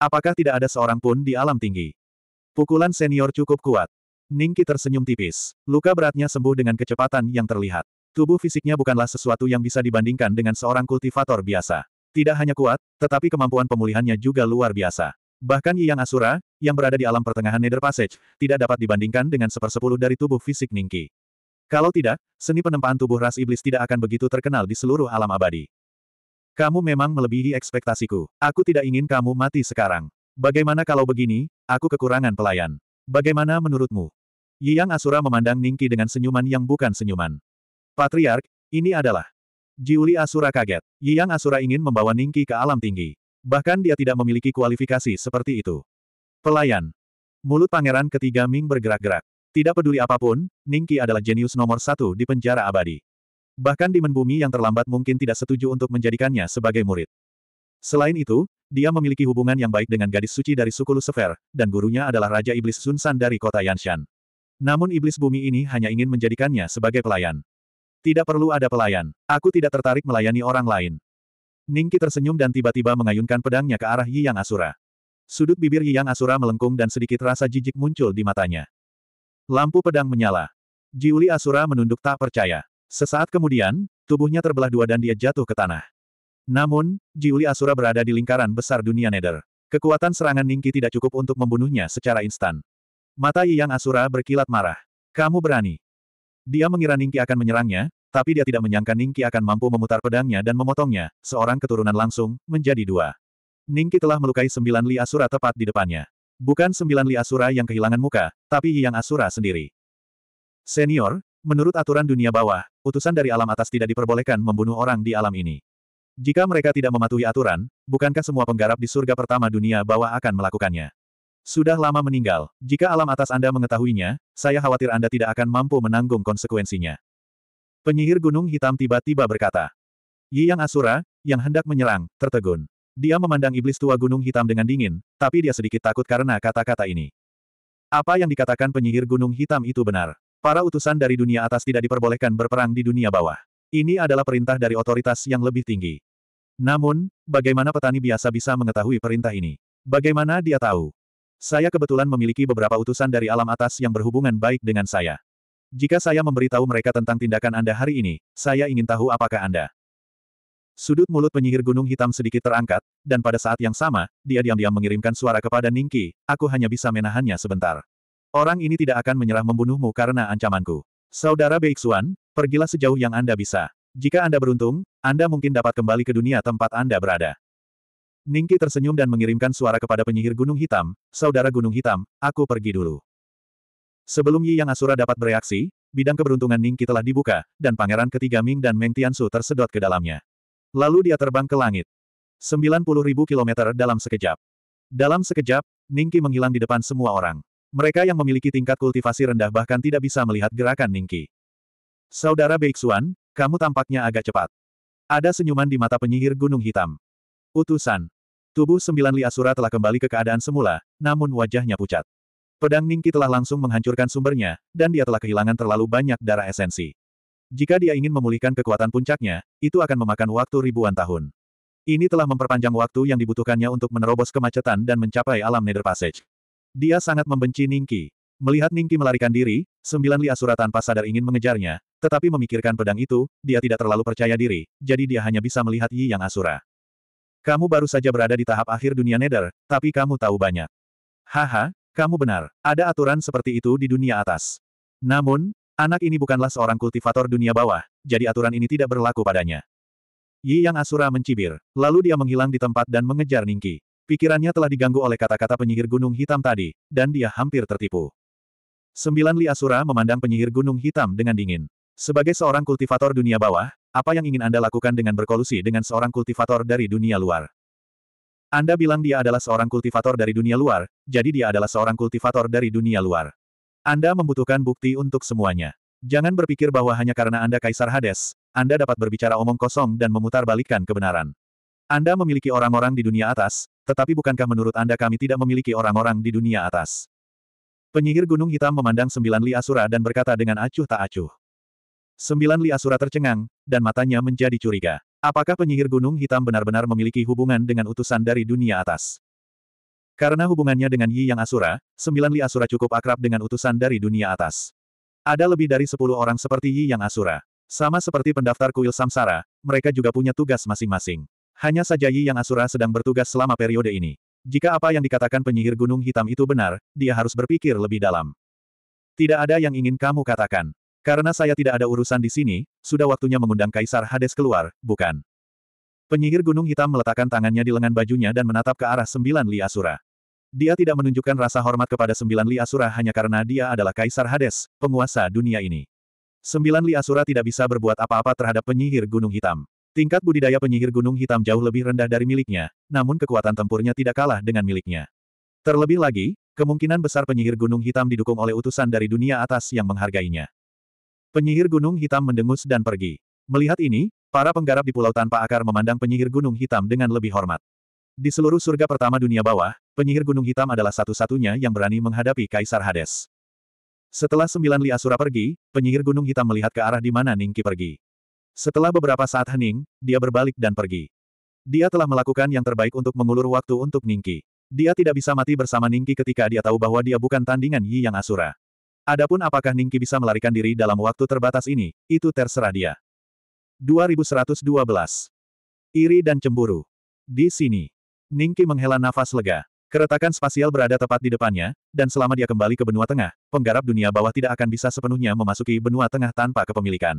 Apakah tidak ada seorang pun di alam tinggi? Pukulan senior cukup kuat. Ningki tersenyum tipis. Luka beratnya sembuh dengan kecepatan yang terlihat. Tubuh fisiknya bukanlah sesuatu yang bisa dibandingkan dengan seorang kultivator biasa. Tidak hanya kuat, tetapi kemampuan pemulihannya juga luar biasa. Bahkan Yang Asura, yang berada di alam pertengahan Nether Passage, tidak dapat dibandingkan dengan sepersepuluh dari tubuh fisik Ningki. Kalau tidak, seni penempaan tubuh ras iblis tidak akan begitu terkenal di seluruh alam abadi. Kamu memang melebihi ekspektasiku. Aku tidak ingin kamu mati sekarang. Bagaimana kalau begini, aku kekurangan pelayan. Bagaimana menurutmu? Yang Asura memandang Ningki dengan senyuman yang bukan senyuman. Patriark, ini adalah. Jiuli Asura kaget. Yang Asura ingin membawa Ningki ke alam tinggi. Bahkan dia tidak memiliki kualifikasi seperti itu. Pelayan. Mulut pangeran ketiga Ming bergerak-gerak. Tidak peduli apa pun, Ningki adalah jenius nomor satu di penjara abadi. Bahkan di menbumi yang terlambat mungkin tidak setuju untuk menjadikannya sebagai murid. Selain itu, dia memiliki hubungan yang baik dengan gadis suci dari suku Lucifer, dan gurunya adalah Raja Iblis Sun San dari kota Yanshan. Namun iblis bumi ini hanya ingin menjadikannya sebagai pelayan. Tidak perlu ada pelayan. Aku tidak tertarik melayani orang lain. Ningki tersenyum dan tiba-tiba mengayunkan pedangnya ke arah Yi Yang Asura. Sudut bibir Yi Yang Asura melengkung dan sedikit rasa jijik muncul di matanya. Lampu pedang menyala. Jiuli Asura menunduk tak percaya. Sesaat kemudian, tubuhnya terbelah dua dan dia jatuh ke tanah. Namun, Jiuli Asura berada di lingkaran besar dunia Nether. Kekuatan serangan Ningki tidak cukup untuk membunuhnya secara instan. Mata Yang Asura berkilat marah. Kamu berani. Dia mengira Ningki akan menyerangnya, tapi dia tidak menyangka Ningki akan mampu memutar pedangnya dan memotongnya, seorang keturunan langsung, menjadi dua. Ningki telah melukai sembilan Li Asura tepat di depannya. Bukan sembilan Li Asura yang kehilangan muka, tapi Yang Asura sendiri. Senior, menurut aturan dunia bawah, utusan dari alam atas tidak diperbolehkan membunuh orang di alam ini. Jika mereka tidak mematuhi aturan, bukankah semua penggarap di surga pertama dunia bawah akan melakukannya? Sudah lama meninggal. Jika alam atas Anda mengetahuinya, saya khawatir Anda tidak akan mampu menanggung konsekuensinya. Penyihir Gunung Hitam tiba-tiba berkata. Yi Yang Asura, yang hendak menyerang, tertegun. Dia memandang iblis tua Gunung Hitam dengan dingin, tapi dia sedikit takut karena kata-kata ini. Apa yang dikatakan penyihir Gunung Hitam itu benar. Para utusan dari dunia atas tidak diperbolehkan berperang di dunia bawah. Ini adalah perintah dari otoritas yang lebih tinggi. Namun, bagaimana petani biasa bisa mengetahui perintah ini? Bagaimana dia tahu? Saya kebetulan memiliki beberapa utusan dari alam atas yang berhubungan baik dengan saya. Jika saya memberitahu mereka tentang tindakan Anda hari ini, saya ingin tahu apakah Anda. Sudut mulut penyihir gunung hitam sedikit terangkat, dan pada saat yang sama, dia diam-diam mengirimkan suara kepada Ningki, aku hanya bisa menahannya sebentar. Orang ini tidak akan menyerah membunuhmu karena ancamanku. Saudara Beixuan, pergilah sejauh yang Anda bisa. Jika Anda beruntung, Anda mungkin dapat kembali ke dunia tempat Anda berada. Ningki tersenyum dan mengirimkan suara kepada penyihir Gunung Hitam, Saudara Gunung Hitam, aku pergi dulu. Sebelum Yi Yang Asura dapat bereaksi, bidang keberuntungan Ningki telah dibuka, dan pangeran ketiga Ming dan Meng Tiansu tersedot ke dalamnya. Lalu dia terbang ke langit. 90 ribu kilometer dalam sekejap. Dalam sekejap, Ningki menghilang di depan semua orang. Mereka yang memiliki tingkat kultivasi rendah bahkan tidak bisa melihat gerakan Ningki. Saudara Beixuan, kamu tampaknya agak cepat. Ada senyuman di mata penyihir Gunung Hitam. Utusan. Tubuh sembilan Li Asura telah kembali ke keadaan semula, namun wajahnya pucat. Pedang Ningki telah langsung menghancurkan sumbernya, dan dia telah kehilangan terlalu banyak darah esensi. Jika dia ingin memulihkan kekuatan puncaknya, itu akan memakan waktu ribuan tahun. Ini telah memperpanjang waktu yang dibutuhkannya untuk menerobos kemacetan dan mencapai alam Nether Passage. Dia sangat membenci Ningki. Melihat Ningki melarikan diri, sembilan Li Asura tanpa sadar ingin mengejarnya, tetapi memikirkan pedang itu, dia tidak terlalu percaya diri, jadi dia hanya bisa melihat Yi Yang Asura. Kamu baru saja berada di tahap akhir dunia Nether, tapi kamu tahu banyak. Haha, kamu benar. Ada aturan seperti itu di dunia atas. Namun, anak ini bukanlah seorang kultivator dunia bawah, jadi aturan ini tidak berlaku padanya. Yi Yang Asura mencibir, lalu dia menghilang di tempat dan mengejar Ningki. Pikirannya telah diganggu oleh kata-kata penyihir gunung hitam tadi, dan dia hampir tertipu. Sembilan Li Asura memandang penyihir gunung hitam dengan dingin. Sebagai seorang kultivator dunia bawah, apa yang ingin Anda lakukan dengan berkolusi dengan seorang kultivator dari dunia luar? Anda bilang dia adalah seorang kultivator dari dunia luar, jadi dia adalah seorang kultivator dari dunia luar. Anda membutuhkan bukti untuk semuanya. Jangan berpikir bahwa hanya karena Anda Kaisar Hades, Anda dapat berbicara omong kosong dan memutarbalikkan kebenaran. Anda memiliki orang-orang di dunia atas, tetapi bukankah menurut Anda kami tidak memiliki orang-orang di dunia atas? Penyihir Gunung Hitam memandang sembilan Li Asura dan berkata dengan acuh tak acuh. Sembilan Li Asura tercengang, dan matanya menjadi curiga. Apakah penyihir gunung hitam benar-benar memiliki hubungan dengan utusan dari dunia atas? Karena hubungannya dengan Yi Yang Asura, sembilan Li Asura cukup akrab dengan utusan dari dunia atas. Ada lebih dari sepuluh orang seperti Yi Yang Asura. Sama seperti pendaftar kuil Samsara, mereka juga punya tugas masing-masing. Hanya saja Yi Yang Asura sedang bertugas selama periode ini. Jika apa yang dikatakan penyihir Gunung Hitam itu benar, dia harus berpikir lebih dalam. Tidak ada yang ingin kamu katakan. Karena saya tidak ada urusan di sini, sudah waktunya mengundang Kaisar Hades keluar, bukan? Penyihir Gunung Hitam meletakkan tangannya di lengan bajunya dan menatap ke arah sembilan Li Asura. Dia tidak menunjukkan rasa hormat kepada sembilan Li Asura hanya karena dia adalah Kaisar Hades, penguasa dunia ini. Sembilan Li Asura tidak bisa berbuat apa-apa terhadap penyihir Gunung Hitam. Tingkat budidaya penyihir Gunung Hitam jauh lebih rendah dari miliknya, namun kekuatan tempurnya tidak kalah dengan miliknya. Terlebih lagi, kemungkinan besar penyihir Gunung Hitam didukung oleh utusan dari dunia atas yang menghargainya. Penyihir Gunung Hitam mendengus dan pergi. Melihat ini, para penggarap di Pulau Tanpa Akar memandang penyihir Gunung Hitam dengan lebih hormat. Di seluruh surga pertama dunia bawah, penyihir Gunung Hitam adalah satu-satunya yang berani menghadapi Kaisar Hades. Setelah sembilan Li Asura pergi, penyihir Gunung Hitam melihat ke arah di mana Ningki pergi. Setelah beberapa saat hening, dia berbalik dan pergi. Dia telah melakukan yang terbaik untuk mengulur waktu untuk Ningki. Dia tidak bisa mati bersama Ningki ketika dia tahu bahwa dia bukan tandingan Yi Yang Asura. Adapun apakah Ningki bisa melarikan diri dalam waktu terbatas ini, itu terserah dia. 2112. Iri dan cemburu. Di sini, Ningki menghela nafas lega. Keretakan spasial berada tepat di depannya, dan selama dia kembali ke benua tengah, penggarap dunia bawah tidak akan bisa sepenuhnya memasuki benua tengah tanpa kepemilikan.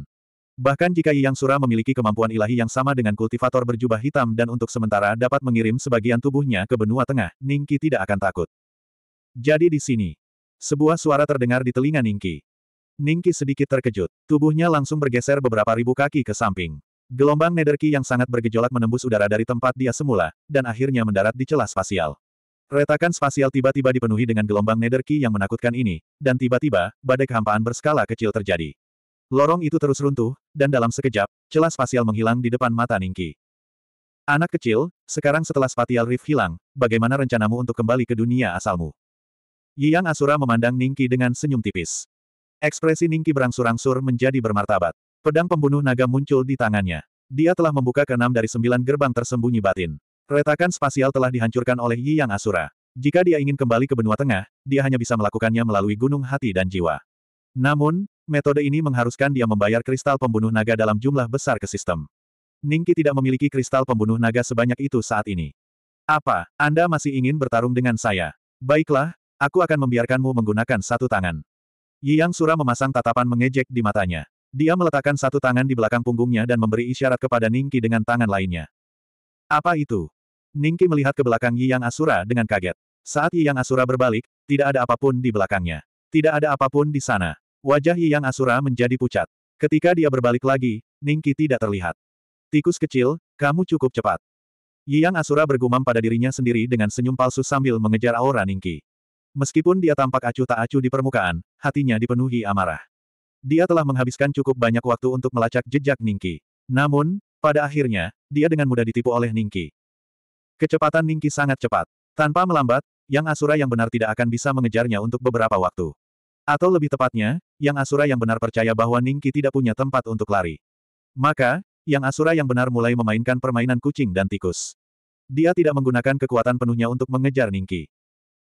Bahkan jika Yang Sura memiliki kemampuan ilahi yang sama dengan kultivator berjubah hitam dan untuk sementara dapat mengirim sebagian tubuhnya ke benua tengah, Ningki tidak akan takut. Jadi di sini, sebuah suara terdengar di telinga Ningki. Ningki sedikit terkejut. Tubuhnya langsung bergeser beberapa ribu kaki ke samping. Gelombang nederki yang sangat bergejolak menembus udara dari tempat dia semula, dan akhirnya mendarat di celah spasial. Retakan spasial tiba-tiba dipenuhi dengan gelombang nederki yang menakutkan ini, dan tiba-tiba, badai kehampaan berskala kecil terjadi. Lorong itu terus runtuh, dan dalam sekejap, celah spasial menghilang di depan mata Ningki. Anak kecil, sekarang setelah spatial rift hilang, bagaimana rencanamu untuk kembali ke dunia asalmu? Yang Asura memandang Ningki dengan senyum tipis. Ekspresi Ningki berangsur-angsur menjadi bermartabat. Pedang pembunuh naga muncul di tangannya. Dia telah membuka keenam dari sembilan gerbang tersembunyi batin. Retakan spasial telah dihancurkan oleh Yang Asura. Jika dia ingin kembali ke benua tengah, dia hanya bisa melakukannya melalui gunung hati dan jiwa. Namun, Metode ini mengharuskan dia membayar kristal pembunuh naga dalam jumlah besar ke sistem. Ningki tidak memiliki kristal pembunuh naga sebanyak itu saat ini. Apa, Anda masih ingin bertarung dengan saya? Baiklah, aku akan membiarkanmu menggunakan satu tangan. Yang Sura memasang tatapan mengejek di matanya. Dia meletakkan satu tangan di belakang punggungnya dan memberi isyarat kepada Ningki dengan tangan lainnya. Apa itu? Ningki melihat ke belakang Yang Asura dengan kaget. Saat Yang Asura berbalik, tidak ada apa pun di belakangnya. Tidak ada apa pun di sana. Wajah Yang Asura menjadi pucat. Ketika dia berbalik lagi, Ningki tidak terlihat. Tikus kecil, kamu cukup cepat. Yang Asura bergumam pada dirinya sendiri dengan senyum palsu sambil mengejar aura Ningki. Meskipun dia tampak acuh tak acuh di permukaan, hatinya dipenuhi amarah. Dia telah menghabiskan cukup banyak waktu untuk melacak jejak Ningki. Namun, pada akhirnya, dia dengan mudah ditipu oleh Ningki. Kecepatan Ningki sangat cepat. Tanpa melambat, Yang Asura yang benar tidak akan bisa mengejarnya untuk beberapa waktu. Atau lebih tepatnya, Yang Asura yang benar percaya bahwa Ningki tidak punya tempat untuk lari. Maka, Yang Asura yang benar mulai memainkan permainan kucing dan tikus. Dia tidak menggunakan kekuatan penuhnya untuk mengejar Ningki.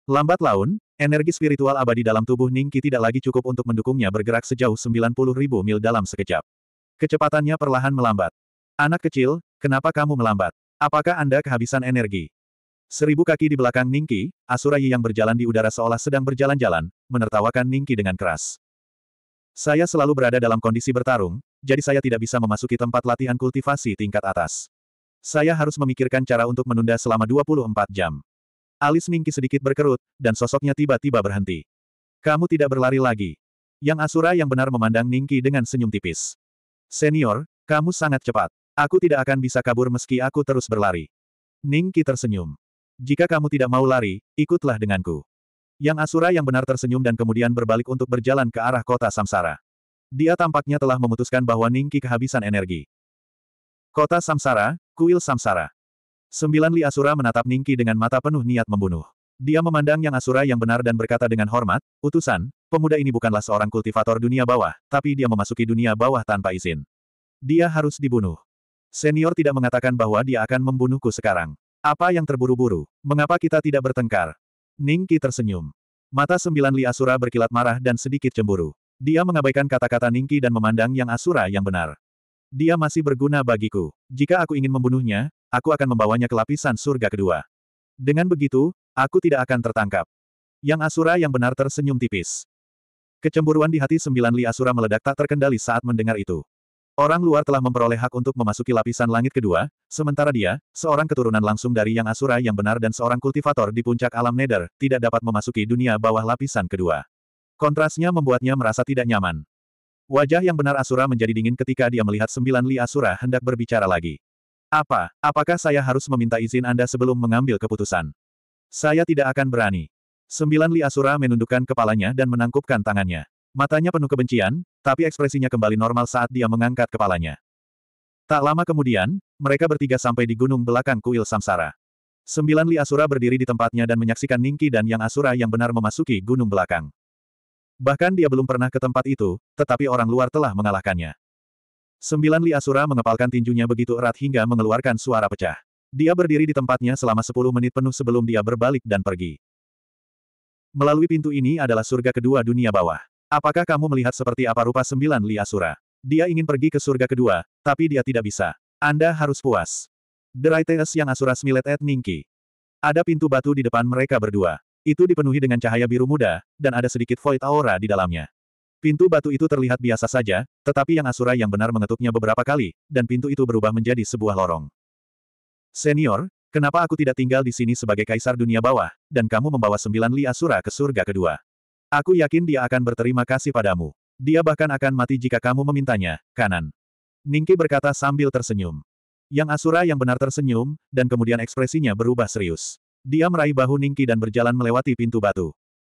Lambat laun, energi spiritual abadi dalam tubuh Ningki tidak lagi cukup untuk mendukungnya bergerak sejauh 90 ribu mil dalam sekejap. Kecepatannya perlahan melambat. Anak kecil, kenapa kamu melambat? Apakah Anda kehabisan energi? Seribu kaki di belakang Ningki, Asura yang berjalan di udara seolah sedang berjalan-jalan, menertawakan Ningki dengan keras. Saya selalu berada dalam kondisi bertarung, jadi saya tidak bisa memasuki tempat latihan kultivasi tingkat atas. Saya harus memikirkan cara untuk menunda selama 24 jam. Alis Ningki sedikit berkerut, dan sosoknya tiba-tiba berhenti. Kamu tidak berlari lagi. Yang Asura yang benar memandang Ningki dengan senyum tipis. Senior, kamu sangat cepat. Aku tidak akan bisa kabur meski aku terus berlari. Ningki tersenyum. Jika kamu tidak mau lari, ikutlah denganku. Yang Asura yang benar tersenyum dan kemudian berbalik untuk berjalan ke arah kota Samsara. Dia tampaknya telah memutuskan bahwa Ningki kehabisan energi. Kota Samsara, Kuil Samsara. Sembilan Li Asura menatap Ningki dengan mata penuh niat membunuh. Dia memandang Yang Asura yang benar dan berkata dengan hormat, Utusan, pemuda ini bukanlah seorang kultivator dunia bawah, tapi dia memasuki dunia bawah tanpa izin. Dia harus dibunuh. Senior tidak mengatakan bahwa dia akan membunuhku sekarang. Apa yang terburu-buru? Mengapa kita tidak bertengkar? Ning Qi tersenyum. Mata sembilan Li Asura berkilat marah dan sedikit cemburu. Dia mengabaikan kata-kata Ningki dan memandang Yang Asura yang benar. Dia masih berguna bagiku. Jika aku ingin membunuhnya, aku akan membawanya ke lapisan surga kedua. Dengan begitu, aku tidak akan tertangkap. Yang Asura yang benar tersenyum tipis. Kecemburuan di hati sembilan Li Asura meledak tak terkendali saat mendengar itu. Orang luar telah memperoleh hak untuk memasuki lapisan langit kedua, sementara dia, seorang keturunan langsung dari Yang Asura yang benar dan seorang kultivator di puncak alam Nether, tidak dapat memasuki dunia bawah lapisan kedua. Kontrasnya membuatnya merasa tidak nyaman. Wajah yang benar Asura menjadi dingin ketika dia melihat sembilan Li Asura hendak berbicara lagi. Apa, apakah saya harus meminta izin Anda sebelum mengambil keputusan? Saya tidak akan berani. Sembilan Li Asura menundukkan kepalanya dan menangkupkan tangannya. Matanya penuh kebencian, tapi ekspresinya kembali normal saat dia mengangkat kepalanya. Tak lama kemudian, mereka bertiga sampai di gunung belakang kuil Samsara. Sembilan Li Asura berdiri di tempatnya dan menyaksikan Ningki dan Yang Asura yang benar memasuki gunung belakang. Bahkan dia belum pernah ke tempat itu, tetapi orang luar telah mengalahkannya. Sembilan Li Asura mengepalkan tinjunya begitu erat hingga mengeluarkan suara pecah. Dia berdiri di tempatnya selama sepuluh menit penuh sebelum dia berbalik dan pergi. Melalui pintu ini adalah surga kedua dunia bawah. Apakah kamu melihat seperti apa rupa sembilan Li Asura? Dia ingin pergi ke surga kedua, tapi dia tidak bisa. Anda harus puas. Deraites yang Asura Smilet et Ningki. Ada pintu batu di depan mereka berdua. Itu dipenuhi dengan cahaya biru muda, dan ada sedikit void aura di dalamnya. Pintu batu itu terlihat biasa saja, tetapi yang Asura yang benar mengetuknya beberapa kali, dan pintu itu berubah menjadi sebuah lorong. Senior, kenapa aku tidak tinggal di sini sebagai kaisar dunia bawah, dan kamu membawa sembilan Li Asura ke surga kedua? Aku yakin dia akan berterima kasih padamu. Dia bahkan akan mati jika kamu memintanya, kanan. Ningki berkata sambil tersenyum. Yang Asura yang benar tersenyum, dan kemudian ekspresinya berubah serius. Dia meraih bahu Ningki dan berjalan melewati pintu batu.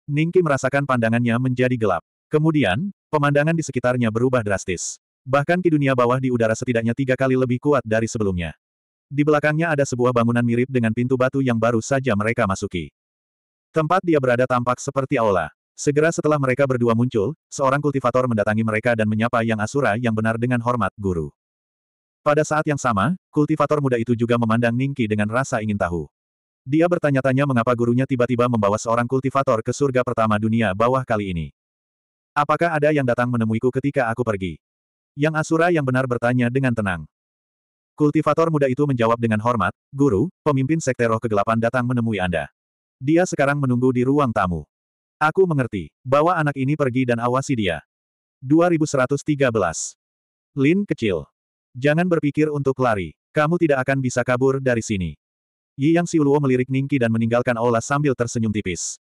Ningki merasakan pandangannya menjadi gelap. Kemudian, pemandangan di sekitarnya berubah drastis. Bahkan di dunia bawah di udara setidaknya tiga kali lebih kuat dari sebelumnya. Di belakangnya ada sebuah bangunan mirip dengan pintu batu yang baru saja mereka masuki. Tempat dia berada tampak seperti aula. Segera setelah mereka berdua muncul, seorang kultivator mendatangi mereka dan menyapa Yang Asura yang benar dengan hormat, guru. Pada saat yang sama, kultivator muda itu juga memandang Ningki dengan rasa ingin tahu. Dia bertanya-tanya mengapa gurunya tiba-tiba membawa seorang kultivator ke surga pertama dunia bawah kali ini. Apakah ada yang datang menemuiku ketika aku pergi? Yang Asura yang benar bertanya dengan tenang. Kultivator muda itu menjawab dengan hormat, Guru, pemimpin sekte roh kegelapan datang menemui Anda. Dia sekarang menunggu di ruang tamu. Aku mengerti. Bawa anak ini pergi dan awasi dia. 2113. Lin kecil. Jangan berpikir untuk lari. Kamu tidak akan bisa kabur dari sini. Yi Yang Siuluo melirik Ningki dan meninggalkan aula sambil tersenyum tipis.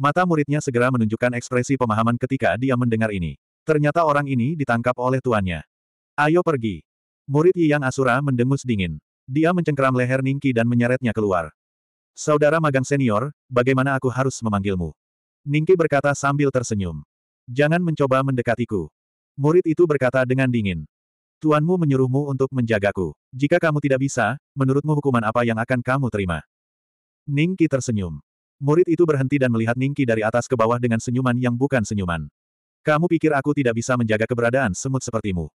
Mata muridnya segera menunjukkan ekspresi pemahaman ketika dia mendengar ini. Ternyata orang ini ditangkap oleh tuannya. Ayo pergi. Murid Yi Yang Asura mendengus dingin. Dia mencengkeram leher Ningki dan menyeretnya keluar. Saudara magang senior, bagaimana aku harus memanggilmu? Ningki berkata sambil tersenyum. Jangan mencoba mendekatiku. Murid itu berkata dengan dingin. Tuanmu menyuruhmu untuk menjagaku. Jika kamu tidak bisa, menurutmu hukuman apa yang akan kamu terima? Ningki tersenyum. Murid itu berhenti dan melihat Ningki dari atas ke bawah dengan senyuman yang bukan senyuman. Kamu pikir aku tidak bisa menjaga keberadaan semut sepertimu?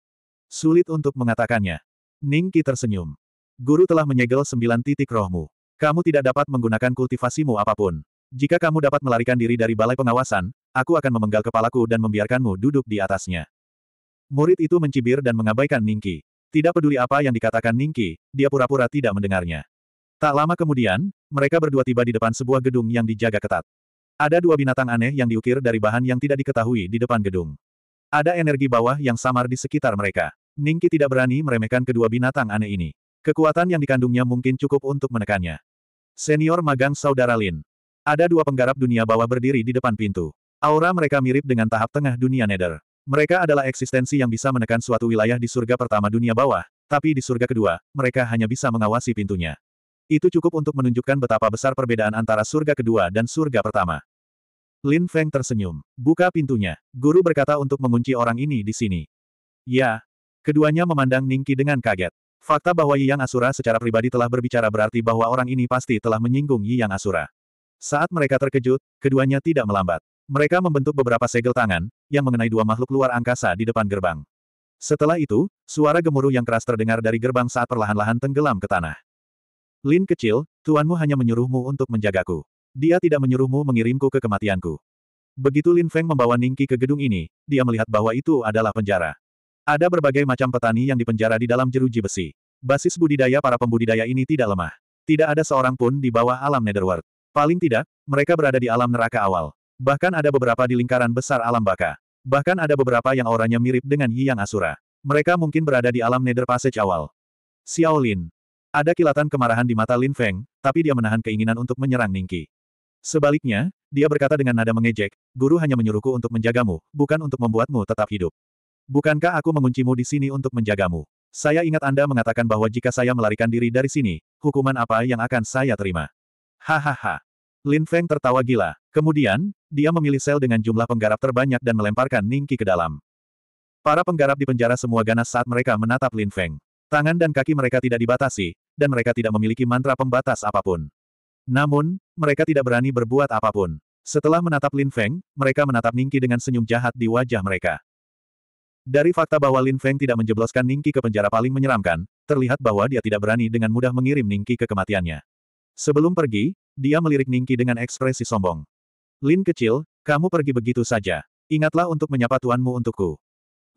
Sulit untuk mengatakannya. Ningki tersenyum. Guru telah menyegel sembilan titik rohmu. Kamu tidak dapat menggunakan kultivasimu apa pun. Jika kamu dapat melarikan diri dari balai pengawasan, aku akan memenggal kepalaku dan membiarkanmu duduk di atasnya. Murid itu mencibir dan mengabaikan Ningki. Tidak peduli apa yang dikatakan Ningki, dia pura-pura tidak mendengarnya. Tak lama kemudian, mereka berdua tiba di depan sebuah gedung yang dijaga ketat. Ada dua binatang aneh yang diukir dari bahan yang tidak diketahui di depan gedung. Ada energi bawah yang samar di sekitar mereka. Ningki tidak berani meremehkan kedua binatang aneh ini. Kekuatan yang dikandungnya mungkin cukup untuk menekannya. Senior magang saudara Lin. Ada dua penggarap dunia bawah berdiri di depan pintu. Aura mereka mirip dengan tahap tengah dunia Nether. Mereka adalah eksistensi yang bisa menekan suatu wilayah di surga pertama dunia bawah, tapi di surga kedua, mereka hanya bisa mengawasi pintunya. Itu cukup untuk menunjukkan betapa besar perbedaan antara surga kedua dan surga pertama. Lin Feng tersenyum. Buka pintunya. Guru berkata untuk mengunci orang ini di sini. Ya. Keduanya memandang Ningki dengan kaget. Fakta bahwa Yi Yang Asura secara pribadi telah berbicara berarti bahwa orang ini pasti telah menyinggung Yi Yang Asura. Saat mereka terkejut, keduanya tidak melambat. Mereka membentuk beberapa segel tangan, yang mengenai dua makhluk luar angkasa di depan gerbang. Setelah itu, suara gemuruh yang keras terdengar dari gerbang saat perlahan-lahan tenggelam ke tanah. Lin kecil, Tuanmu hanya menyuruhmu untuk menjagaku. Dia tidak menyuruhmu mengirimku ke kematianku. Begitu Lin Feng membawa Ningki ke gedung ini, dia melihat bahwa itu adalah penjara. Ada berbagai macam petani yang dipenjara di dalam jeruji besi. Basis budidaya para pembudidaya ini tidak lemah. Tidak ada seorang pun di bawah alam Netherworld. Paling tidak, mereka berada di alam neraka awal. Bahkan ada beberapa di lingkaran besar alam baka. Bahkan ada beberapa yang auranya mirip dengan Yang Asura. Mereka mungkin berada di alam Nether Passage awal. Xiao Lin. Ada kilatan kemarahan di mata Lin Feng, tapi dia menahan keinginan untuk menyerang Ningki. Sebaliknya, dia berkata dengan nada mengejek, guru hanya menyuruhku untuk menjagamu, bukan untuk membuatmu tetap hidup. Bukankah aku menguncimu di sini untuk menjagamu? Saya ingat Anda mengatakan bahwa jika saya melarikan diri dari sini, hukuman apa yang akan saya terima? Hahaha. Lin Feng tertawa gila. Kemudian, dia memilih sel dengan jumlah penggarap terbanyak dan melemparkan Ningki ke dalam. Para penggarap di penjara semua ganas saat mereka menatap Lin Feng. Tangan dan kaki mereka tidak dibatasi, dan mereka tidak memiliki mantra pembatas apa pun. Namun, mereka tidak berani berbuat apa pun. Setelah menatap Lin Feng, mereka menatap Ningki dengan senyum jahat di wajah mereka. Dari fakta bahwa Lin Feng tidak menjebloskan Ningki ke penjara paling menyeramkan, terlihat bahwa dia tidak berani dengan mudah mengirim Ningki ke kematiannya. Sebelum pergi, dia melirik Ningki dengan ekspresi sombong. Lin kecil, kamu pergi begitu saja. Ingatlah untuk menyapa tuanmu untukku.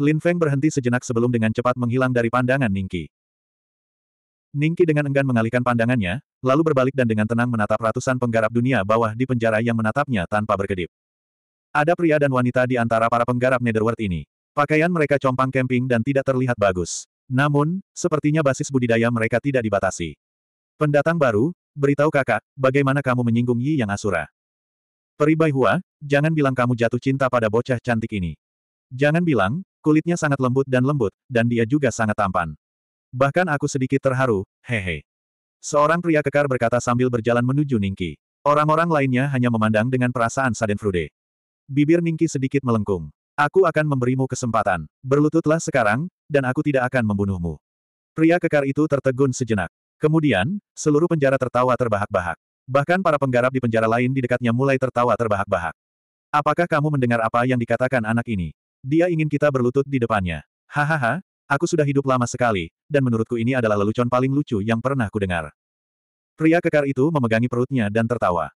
Lin Feng berhenti sejenak sebelum dengan cepat menghilang dari pandangan Ningki. Ningki dengan enggan mengalihkan pandangannya, lalu berbalik dan dengan tenang menatap ratusan penggarap dunia bawah di penjara yang menatapnya tanpa berkedip. Ada pria dan wanita di antara para penggarap Netherworld ini. Pakaian mereka compang camping dan tidak terlihat bagus. Namun, sepertinya basis budidaya mereka tidak dibatasi. Pendatang baru, beritahu kakak, bagaimana kamu menyinggung Yi Yang Asura? Peri Bai Hua, jangan bilang kamu jatuh cinta pada bocah cantik ini. Jangan bilang, kulitnya sangat lembut dan lembut, dan dia juga sangat tampan. Bahkan aku sedikit terharu, hehe. Seorang pria kekar berkata sambil berjalan menuju Ningki. Orang-orang lainnya hanya memandang dengan perasaan Sadenfrude. Bibir Ningki sedikit melengkung. Aku akan memberimu kesempatan. Berlututlah sekarang, dan aku tidak akan membunuhmu. Pria kekar itu tertegun sejenak. Kemudian, seluruh penjara tertawa terbahak-bahak. Bahkan para penggarap di penjara lain di dekatnya mulai tertawa terbahak-bahak. Apakah kamu mendengar apa yang dikatakan anak ini? Dia ingin kita berlutut di depannya. Hahaha, aku sudah hidup lama sekali, dan menurutku ini adalah lelucon paling lucu yang pernah kudengar. Pria kekar itu memegangi perutnya dan tertawa.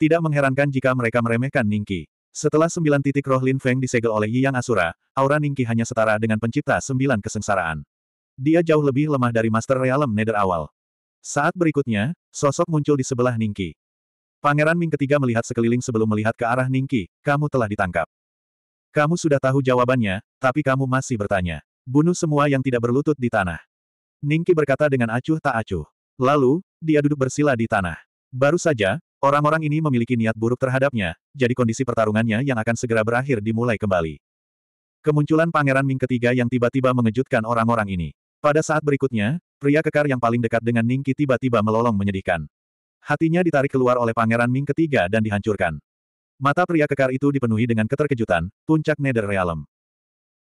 Tidak mengherankan jika mereka meremehkan Ningki. Setelah sembilan titik roh Lin Feng disegel oleh Yi Yang Asura, aura Ningki hanya setara dengan pencipta sembilan kesengsaraan. Dia jauh lebih lemah dari Master Realm Nether awal. Saat berikutnya, sosok muncul di sebelah Ningki. Pangeran Ming ketiga melihat sekeliling sebelum melihat ke arah Ningki, kamu telah ditangkap. Kamu sudah tahu jawabannya, tapi kamu masih bertanya. Bunuh semua yang tidak berlutut di tanah. Ningki berkata dengan acuh tak acuh. Lalu, dia duduk bersila di tanah. Baru saja, Orang-orang ini memiliki niat buruk terhadapnya, jadi kondisi pertarungannya yang akan segera berakhir dimulai kembali. Kemunculan Pangeran Ming ketiga yang tiba-tiba mengejutkan orang-orang ini. Pada saat berikutnya, pria kekar yang paling dekat dengan Ningki tiba-tiba melolong menyedihkan. Hatinya ditarik keluar oleh Pangeran Ming ketiga dan dihancurkan. Mata pria kekar itu dipenuhi dengan keterkejutan, puncak Nether Realm.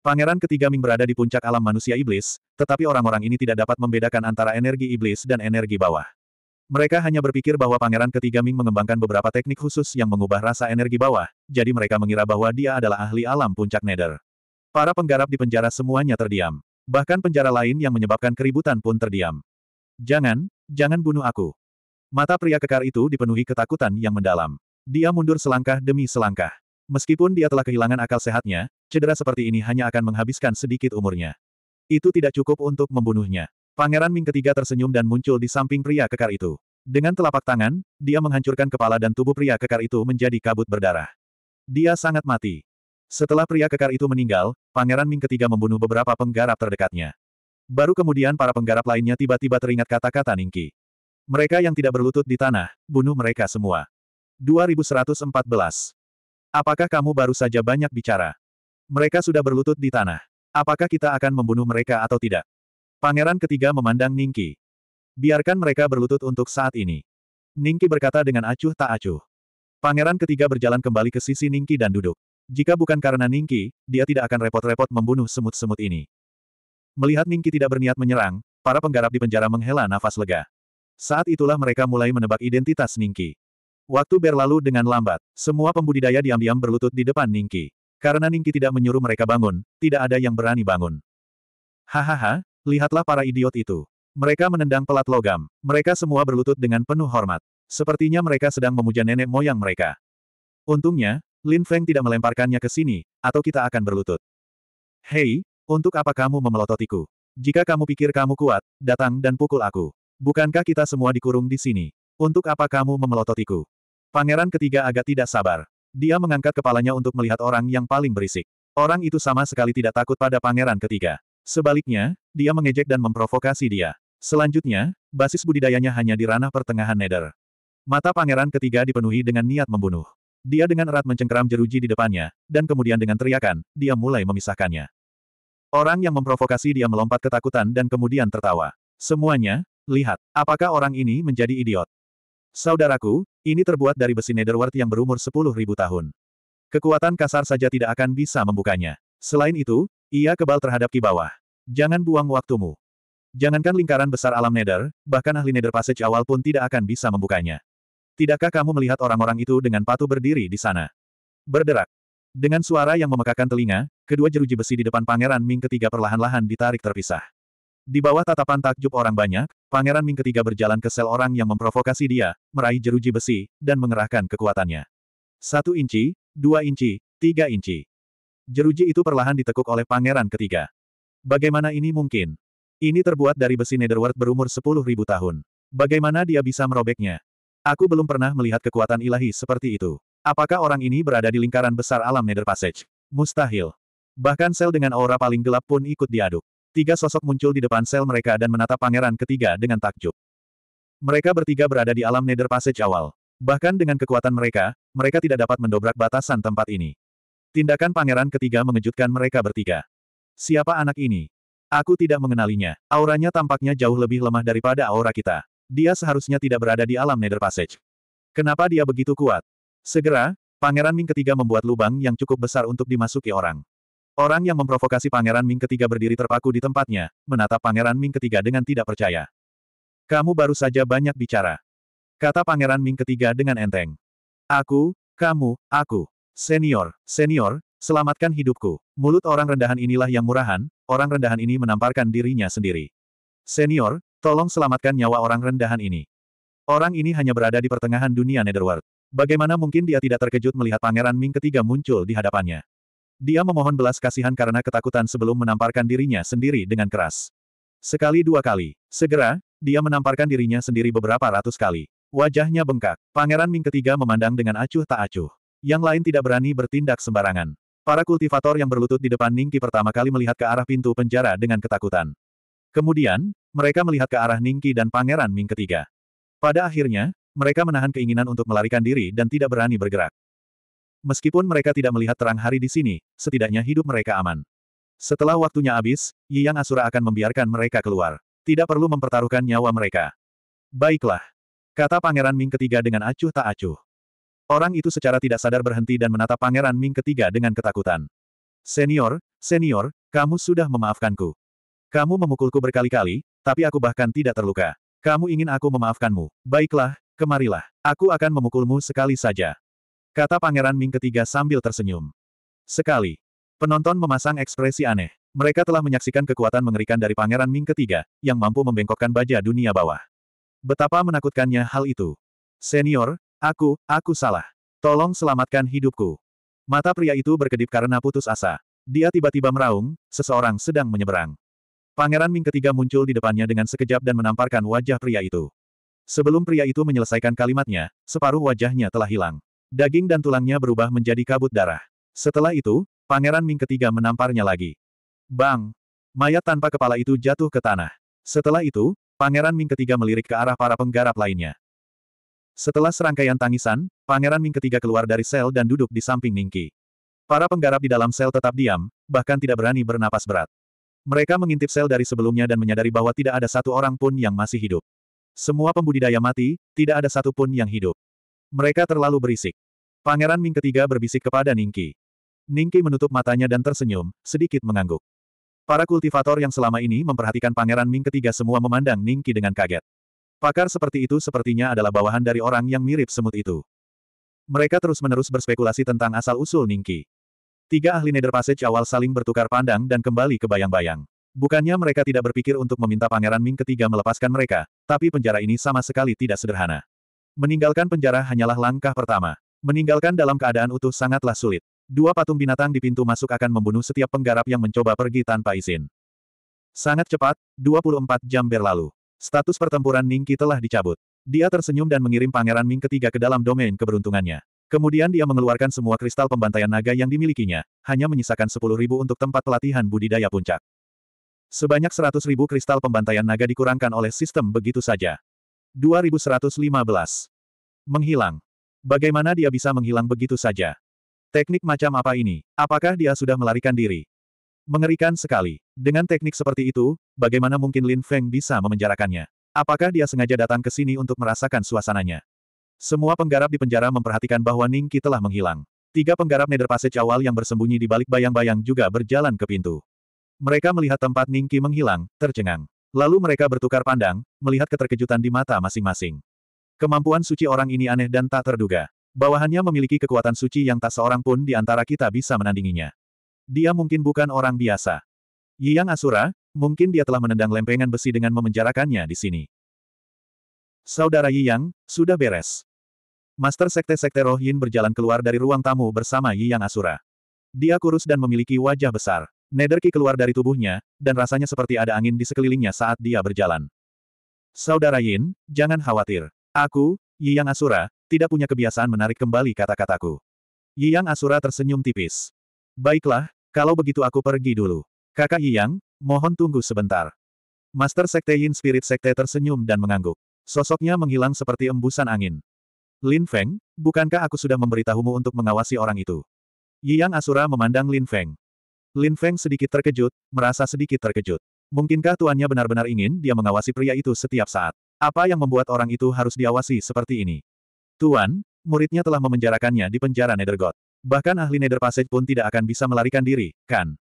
Pangeran ketiga Ming berada di puncak alam manusia iblis, tetapi orang-orang ini tidak dapat membedakan antara energi iblis dan energi bawah. Mereka hanya berpikir bahwa Pangeran Ketiga Ming mengembangkan beberapa teknik khusus yang mengubah rasa energi bawah, jadi mereka mengira bahwa dia adalah ahli alam puncak Nether. Para penggarap di penjara semuanya terdiam. Bahkan penjara lain yang menyebabkan keributan pun terdiam. Jangan, jangan bunuh aku. Mata pria kekar itu dipenuhi ketakutan yang mendalam. Dia mundur selangkah demi selangkah. Meskipun dia telah kehilangan akal sehatnya, cedera seperti ini hanya akan menghabiskan sedikit umurnya. Itu tidak cukup untuk membunuhnya. Pangeran Ming ketiga tersenyum dan muncul di samping pria kekar itu. Dengan telapak tangan, dia menghancurkan kepala dan tubuh pria kekar itu menjadi kabut berdarah. Dia sangat mati. Setelah pria kekar itu meninggal, Pangeran Ming ketiga membunuh beberapa penggarap terdekatnya. Baru kemudian para penggarap lainnya tiba-tiba teringat kata-kata Ningki. Mereka yang tidak berlutut di tanah, bunuh mereka semua. 2114. Apakah kamu baru saja banyak bicara? Mereka sudah berlutut di tanah. Apakah kita akan membunuh mereka atau tidak? Pangeran ketiga memandang Ningki. Biarkan mereka berlutut untuk saat ini. Ningki berkata dengan acuh tak acuh. Pangeran ketiga berjalan kembali ke sisi Ningki dan duduk. Jika bukan karena Ningki, dia tidak akan repot-repot membunuh semut-semut ini. Melihat Ningki tidak berniat menyerang, para penggarap di penjara menghela nafas lega. Saat itulah mereka mulai menebak identitas Ningki. Waktu berlalu dengan lambat, semua pembudidaya diam-diam berlutut di depan Ningki. Karena Ningki tidak menyuruh mereka bangun, tidak ada yang berani bangun. Hahaha, Lihatlah para idiot itu. Mereka menendang pelat logam. Mereka semua berlutut dengan penuh hormat. Sepertinya mereka sedang memuja nenek moyang mereka. Untungnya, Lin Feng tidak melemparkannya ke sini, atau kita akan berlutut. Hei, untuk apa kamu memelototiku? Jika kamu pikir kamu kuat, datang dan pukul aku. Bukankah kita semua dikurung di sini? Untuk apa kamu memelototiku? Pangeran ketiga agak tidak sabar. Dia mengangkat kepalanya untuk melihat orang yang paling berisik. Orang itu sama sekali tidak takut pada pangeran ketiga. Sebaliknya, dia mengejek dan memprovokasi dia. Selanjutnya, basis budidayanya hanya di ranah pertengahan nether. Mata pangeran ketiga dipenuhi dengan niat membunuh. Dia dengan erat mencengkeram jeruji di depannya, dan kemudian dengan teriakan, dia mulai memisahkannya. Orang yang memprovokasi dia melompat ketakutan dan kemudian tertawa. Semuanya, lihat, apakah orang ini menjadi idiot? Saudaraku, ini terbuat dari besi netherworld yang berumur 10.000 tahun. Kekuatan kasar saja tidak akan bisa membukanya. Selain itu, ia kebal terhadap ki bawah. Jangan buang waktumu. Jangankan lingkaran besar alam Nether, bahkan ahli Nether Passage awal pun tidak akan bisa membukanya. Tidakkah kamu melihat orang-orang itu dengan patuh berdiri di sana? Berderak. Dengan suara yang memekakan telinga, kedua jeruji besi di depan Pangeran Ming ketiga perlahan-lahan ditarik terpisah. Di bawah tatapan takjub orang banyak, Pangeran Ming ketiga berjalan ke sel orang yang memprovokasi dia, meraih jeruji besi, dan mengerahkan kekuatannya. Satu inci, dua inci, tiga inci. Jeruji itu perlahan ditekuk oleh Pangeran ketiga. Bagaimana ini mungkin? Ini terbuat dari besi netherworld berumur 10.000 tahun. Bagaimana dia bisa merobeknya? Aku belum pernah melihat kekuatan ilahi seperti itu. Apakah orang ini berada di lingkaran besar alam Nether Passage? Mustahil. Bahkan sel dengan aura paling gelap pun ikut diaduk. Tiga sosok muncul di depan sel mereka dan menatap pangeran ketiga dengan takjub. Mereka bertiga berada di alam Nether Passage awal. Bahkan dengan kekuatan mereka, mereka tidak dapat mendobrak batasan tempat ini. Tindakan pangeran ketiga mengejutkan mereka bertiga. Siapa anak ini? Aku tidak mengenalinya. Auranya tampaknya jauh lebih lemah daripada aura kita. Dia seharusnya tidak berada di alam Nether Passage. Kenapa dia begitu kuat? Segera, Pangeran Ming ketiga membuat lubang yang cukup besar untuk dimasuki orang. Orang yang memprovokasi Pangeran Ming ketiga berdiri terpaku di tempatnya, menatap Pangeran Ming ketiga dengan tidak percaya. Kamu baru saja banyak bicara. Kata Pangeran Ming ketiga dengan enteng. Aku, kamu, aku. Senior, senior, selamatkan hidupku. Mulut orang rendahan inilah yang murahan, orang rendahan ini menamparkan dirinya sendiri. Senior, tolong selamatkan nyawa orang rendahan ini. Orang ini hanya berada di pertengahan dunia Netherworld. Bagaimana mungkin dia tidak terkejut melihat Pangeran Ming ketiga muncul di hadapannya? Dia memohon belas kasihan karena ketakutan sebelum menamparkan dirinya sendiri dengan keras. Sekali dua kali. Segera, dia menamparkan dirinya sendiri beberapa ratus kali. Wajahnya bengkak. Pangeran Ming ketiga memandang dengan acuh tak acuh. Yang lain tidak berani bertindak sembarangan. Para kultivator yang berlutut di depan Ningki pertama kali melihat ke arah pintu penjara dengan ketakutan. Kemudian, mereka melihat ke arah Ningki dan Pangeran Ming ketiga. Pada akhirnya, mereka menahan keinginan untuk melarikan diri dan tidak berani bergerak. Meskipun mereka tidak melihat terang hari di sini, setidaknya hidup mereka aman. Setelah waktunya habis, Yi Yang Asura akan membiarkan mereka keluar. Tidak perlu mempertaruhkan nyawa mereka. Baiklah. Kata Pangeran Ming ketiga dengan acuh tak acuh. Orang itu secara tidak sadar berhenti dan menatap Pangeran Ming ketiga dengan ketakutan. Senior, senior, kamu sudah memaafkanku. Kamu memukulku berkali-kali, tapi aku bahkan tidak terluka. Kamu ingin aku memaafkanmu. Baiklah, kemarilah. Aku akan memukulmu sekali saja. Kata Pangeran Ming ketiga sambil tersenyum. Sekali. Penonton memasang ekspresi aneh. Mereka telah menyaksikan kekuatan mengerikan dari Pangeran Ming ketiga, yang mampu membengkokkan baja dunia bawah. Betapa menakutkannya hal itu. Senior, Aku, aku salah. Tolong selamatkan hidupku. Mata pria itu berkedip karena putus asa. Dia tiba-tiba meraung, seseorang sedang menyeberang. Pangeran Ming ketiga muncul di depannya dengan sekejap dan menamparkan wajah pria itu. Sebelum pria itu menyelesaikan kalimatnya, separuh wajahnya telah hilang. Daging dan tulangnya berubah menjadi kabut darah. Setelah itu, Pangeran Ming ketiga menamparnya lagi. Bang! Mayat tanpa kepala itu jatuh ke tanah. Setelah itu, Pangeran Ming ketiga melirik ke arah para penggarap lainnya. Setelah serangkaian tangisan, Pangeran Ming ketiga keluar dari sel dan duduk di samping Ningki. Para penggarap di dalam sel tetap diam, bahkan tidak berani bernapas berat. Mereka mengintip sel dari sebelumnya dan menyadari bahwa tidak ada satu orang pun yang masih hidup. Semua pembudidaya mati, tidak ada satu pun yang hidup. Mereka terlalu berisik. Pangeran Ming ketiga berbisik kepada Ningki. Ningki menutup matanya dan tersenyum, sedikit mengangguk. Para kultivator yang selama ini memperhatikan Pangeran Ming ketiga semua memandang Ningki dengan kaget. Pakar seperti itu sepertinya adalah bawahan dari orang yang mirip semut itu. Mereka terus-menerus berspekulasi tentang asal-usul Ningki. Tiga ahli Nether Passage awal saling bertukar pandang dan kembali ke bayang-bayang. Bukannya mereka tidak berpikir untuk meminta Pangeran Ming ketiga melepaskan mereka, tapi penjara ini sama sekali tidak sederhana. Meninggalkan penjara hanyalah langkah pertama. Meninggalkan dalam keadaan utuh sangatlah sulit. Dua patung binatang di pintu masuk akan membunuh setiap penggarap yang mencoba pergi tanpa izin. Sangat cepat, 24 jam berlalu. Status pertempuran Ningki telah dicabut. Dia tersenyum dan mengirim Pangeran Ming ketiga ke dalam domain keberuntungannya. Kemudian dia mengeluarkan semua kristal pembantaian naga yang dimilikinya, hanya menyisakan 10.000 untuk tempat pelatihan budidaya puncak. Sebanyak 100.000 kristal pembantaian naga dikurangkan oleh sistem begitu saja. 2115. Menghilang. Bagaimana dia bisa menghilang begitu saja? Teknik macam apa ini? Apakah dia sudah melarikan diri? Mengerikan sekali. Dengan teknik seperti itu, bagaimana mungkin Lin Feng bisa memenjarakannya? Apakah dia sengaja datang ke sini untuk merasakan suasananya? Semua penggarap di penjara memperhatikan bahwa Ning Qi telah menghilang. Tiga penggarap Nether Passage awal yang bersembunyi di balik bayang-bayang juga berjalan ke pintu. Mereka melihat tempat Ning Qi menghilang, tercengang. Lalu mereka bertukar pandang, melihat keterkejutan di mata masing-masing. Kemampuan suci orang ini aneh dan tak terduga. Bawahannya memiliki kekuatan suci yang tak seorang pun di antara kita bisa menandinginya. Dia mungkin bukan orang biasa. Yang Asura, mungkin dia telah menendang lempengan besi dengan memenjarakannya di sini. Saudara Yang, sudah beres. Master Sekte-Sekte Roh Yin berjalan keluar dari ruang tamu bersama Yang Asura. Dia kurus dan memiliki wajah besar. Nether Ki keluar dari tubuhnya, dan rasanya seperti ada angin di sekelilingnya saat dia berjalan. Saudara Yin, jangan khawatir. Aku, Yang Asura, tidak punya kebiasaan menarik kembali kata-kataku. Yang Asura tersenyum tipis. Baiklah, kalau begitu aku pergi dulu. Kakak Yang, mohon tunggu sebentar. Master Sekte Yin Spirit Sekte tersenyum dan mengangguk. Sosoknya menghilang seperti embusan angin. Lin Feng, bukankah aku sudah memberitahumu untuk mengawasi orang itu? Yang Asura memandang Lin Feng. Lin Feng sedikit terkejut, merasa sedikit terkejut. Mungkinkah tuannya benar-benar ingin dia mengawasi pria itu setiap saat? Apa yang membuat orang itu harus diawasi seperti ini? Tuan, muridnya telah memenjarakannya di penjara Nethergod. Bahkan ahli Nether Passage pun tidak akan bisa melarikan diri, kan?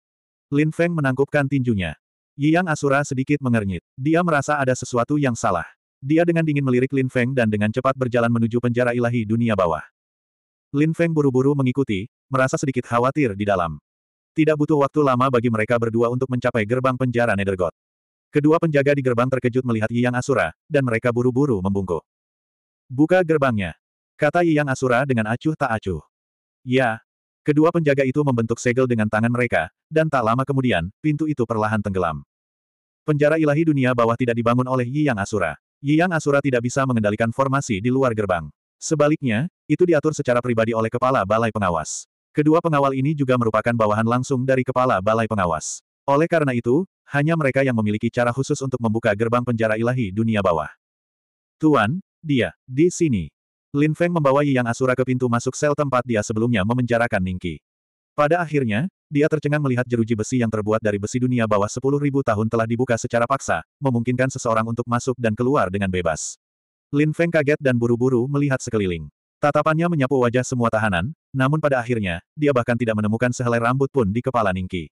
Lin Feng menangkupkan tinjunya. Yang Asura sedikit mengernyit. Dia merasa ada sesuatu yang salah. Dia dengan dingin melirik Lin Feng dan dengan cepat berjalan menuju penjara ilahi dunia bawah. Lin Feng buru-buru mengikuti, merasa sedikit khawatir di dalam. Tidak butuh waktu lama bagi mereka berdua untuk mencapai gerbang penjara Nethergod. Kedua penjaga di gerbang terkejut melihat Yang Asura, dan mereka buru-buru membungkuk. Buka gerbangnya. Kata Yang Asura dengan acuh tak acuh. Ya. Kedua penjaga itu membentuk segel dengan tangan mereka, dan tak lama kemudian, pintu itu perlahan tenggelam. Penjara ilahi dunia bawah tidak dibangun oleh Yi Yang Asura. Yi Yang Asura tidak bisa mengendalikan formasi di luar gerbang. Sebaliknya, itu diatur secara pribadi oleh Kepala Balai Pengawas. Kedua pengawal ini juga merupakan bawahan langsung dari Kepala Balai Pengawas. Oleh karena itu, hanya mereka yang memiliki cara khusus untuk membuka gerbang penjara ilahi dunia bawah. Tuan, dia, di sini. Lin Feng membawa Yi Yang Asura ke pintu masuk sel tempat dia sebelumnya memenjarakan Ningki. Pada akhirnya, dia tercengang melihat jeruji besi yang terbuat dari besi dunia bawah 10.000 tahun telah dibuka secara paksa, memungkinkan seseorang untuk masuk dan keluar dengan bebas. Lin Feng kaget dan buru-buru melihat sekeliling. Tatapannya menyapu wajah semua tahanan, namun pada akhirnya, dia bahkan tidak menemukan sehelai rambut pun di kepala Ningki.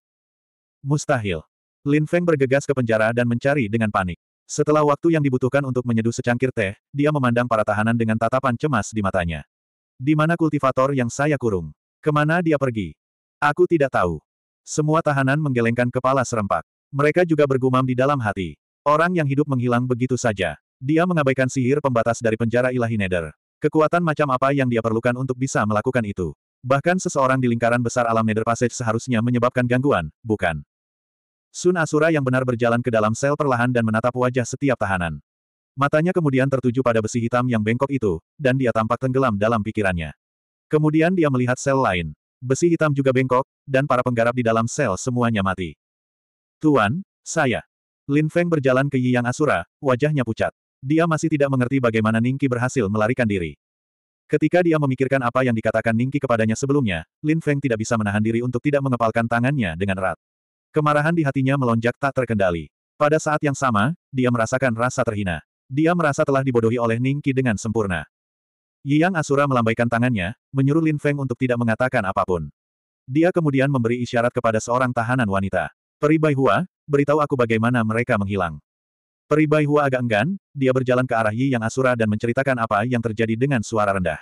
Mustahil. Lin Feng bergegas ke penjara dan mencari dengan panik. Setelah waktu yang dibutuhkan untuk menyeduh secangkir teh, dia memandang para tahanan dengan tatapan cemas di matanya. Di mana kultivator yang saya kurung? Ke mana dia pergi? Aku tidak tahu. Semua tahanan menggelengkan kepala serempak. Mereka juga bergumam di dalam hati. Orang yang hidup menghilang begitu saja. Dia mengabaikan sihir pembatas dari penjara ilahi Nether. Kekuatan macam apa yang dia perlukan untuk bisa melakukan itu? Bahkan seseorang di lingkaran besar alam Nether Passage seharusnya menyebabkan gangguan, bukan? Sun Asura yang benar berjalan ke dalam sel perlahan dan menatap wajah setiap tahanan. Matanya kemudian tertuju pada besi hitam yang bengkok itu, dan dia tampak tenggelam dalam pikirannya. Kemudian dia melihat sel lain. Besi hitam juga bengkok, dan para penggarap di dalam sel semuanya mati. Tuan, saya. Lin Feng berjalan ke Yi Yang Asura, wajahnya pucat. Dia masih tidak mengerti bagaimana Ningki berhasil melarikan diri. Ketika dia memikirkan apa yang dikatakan Ningki kepadanya sebelumnya, Lin Feng tidak bisa menahan diri untuk tidak mengepalkan tangannya dengan erat. Kemarahan di hatinya melonjak tak terkendali. Pada saat yang sama, dia merasakan rasa terhina. Dia merasa telah dibodohi oleh Ningki dengan sempurna. Yang Asura melambaikan tangannya, menyuruh Lin Feng untuk tidak mengatakan apa pun. Dia kemudian memberi isyarat kepada seorang tahanan wanita. Peri Bai Hua, beritahu aku bagaimana mereka menghilang. Peri Bai Hua agak enggan, dia berjalan ke arah Yi Yang Asura dan menceritakan apa yang terjadi dengan suara rendah.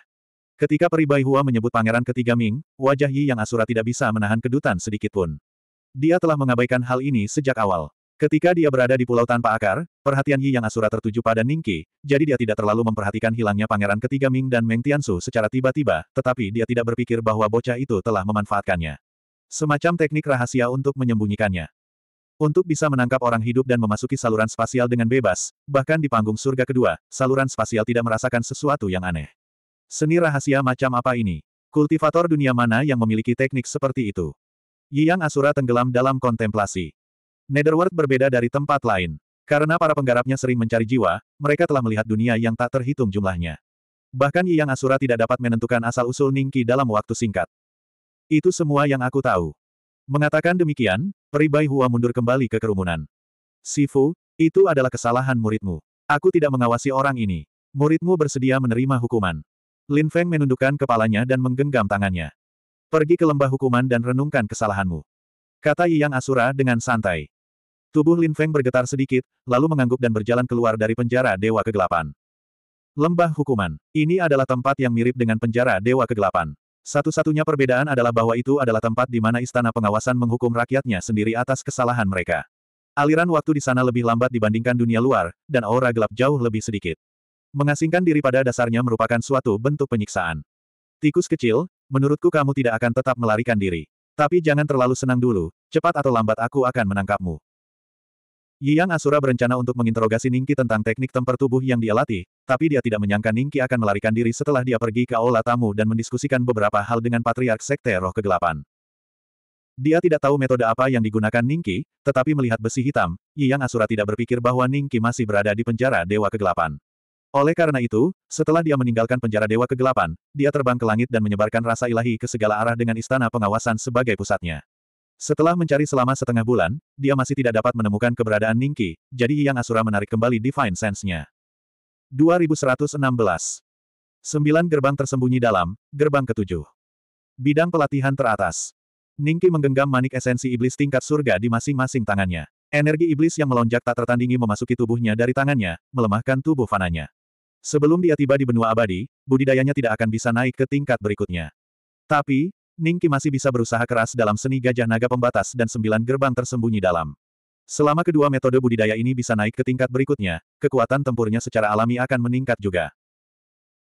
Ketika Peri Bai Hua menyebut pangeran ketiga Ming, wajah Yi Yang Asura tidak bisa menahan kedutan sedikitpun. Dia telah mengabaikan hal ini sejak awal. Ketika dia berada di pulau tanpa akar, perhatian Yi Yang Asura tertuju pada Ningki, jadi dia tidak terlalu memperhatikan hilangnya pangeran ketiga Ming dan Meng Tiansu secara tiba-tiba, tetapi dia tidak berpikir bahwa bocah itu telah memanfaatkannya. Semacam teknik rahasia untuk menyembunyikannya. Untuk bisa menangkap orang hidup dan memasuki saluran spasial dengan bebas, bahkan di panggung surga kedua, saluran spasial tidak merasakan sesuatu yang aneh. Seni rahasia macam apa ini? Kultivator dunia mana yang memiliki teknik seperti itu? Yi Yang Asura tenggelam dalam kontemplasi. Netherworld berbeda dari tempat lain. Karena para penggarapnya sering mencari jiwa, mereka telah melihat dunia yang tak terhitung jumlahnya. Bahkan Yi Yang Asura tidak dapat menentukan asal-usul Ningki dalam waktu singkat. Itu semua yang aku tahu. Mengatakan demikian, Peribai Hua mundur kembali ke kerumunan. Sifu, itu adalah kesalahan muridmu. Aku tidak mengawasi orang ini. Muridmu bersedia menerima hukuman. Lin Feng menundukkan kepalanya dan menggenggam tangannya. Pergi ke lembah hukuman dan renungkan kesalahanmu. Kata Yang Asura dengan santai. Tubuh Lin Feng bergetar sedikit, lalu mengangguk dan berjalan keluar dari penjara Dewa Kegelapan. Lembah Hukuman. Ini adalah tempat yang mirip dengan penjara Dewa Kegelapan. Satu-satunya perbedaan adalah bahwa itu adalah tempat di mana istana pengawasan menghukum rakyatnya sendiri atas kesalahan mereka. Aliran waktu di sana lebih lambat dibandingkan dunia luar, dan aura gelap jauh lebih sedikit. Mengasingkan diri pada dasarnya merupakan suatu bentuk penyiksaan. Tikus kecil, menurutku kamu tidak akan tetap melarikan diri. Tapi jangan terlalu senang dulu, cepat atau lambat aku akan menangkapmu. Yang Asura berencana untuk menginterogasi Ningki tentang teknik temper tubuh yang dia latih, tapi dia tidak menyangka Ningki akan melarikan diri setelah dia pergi ke aula tamu dan mendiskusikan beberapa hal dengan Patriark Sekte Roh Kegelapan. Dia tidak tahu metode apa yang digunakan Ningki, tetapi melihat besi hitam, Yang Asura tidak berpikir bahwa Ningki masih berada di penjara Dewa Kegelapan. Oleh karena itu, setelah dia meninggalkan penjara Dewa Kegelapan, dia terbang ke langit dan menyebarkan rasa ilahi ke segala arah dengan istana pengawasan sebagai pusatnya. Setelah mencari selama setengah bulan, dia masih tidak dapat menemukan keberadaan Ningki, jadi Yang Asura menarik kembali Divine Sense-nya. 2116. Sembilan gerbang tersembunyi dalam, gerbang ketujuh. Bidang pelatihan teratas. Ningki menggenggam manik esensi iblis tingkat surga di masing-masing tangannya. Energi iblis yang melonjak tak tertandingi memasuki tubuhnya dari tangannya, melemahkan tubuh fananya. Sebelum dia tiba di benua abadi, budidayanya tidak akan bisa naik ke tingkat berikutnya. Tapi, Ningki masih bisa berusaha keras dalam seni gajah naga pembatas dan sembilan gerbang tersembunyi dalam. Selama kedua metode budidaya ini bisa naik ke tingkat berikutnya, kekuatan tempurnya secara alami akan meningkat juga.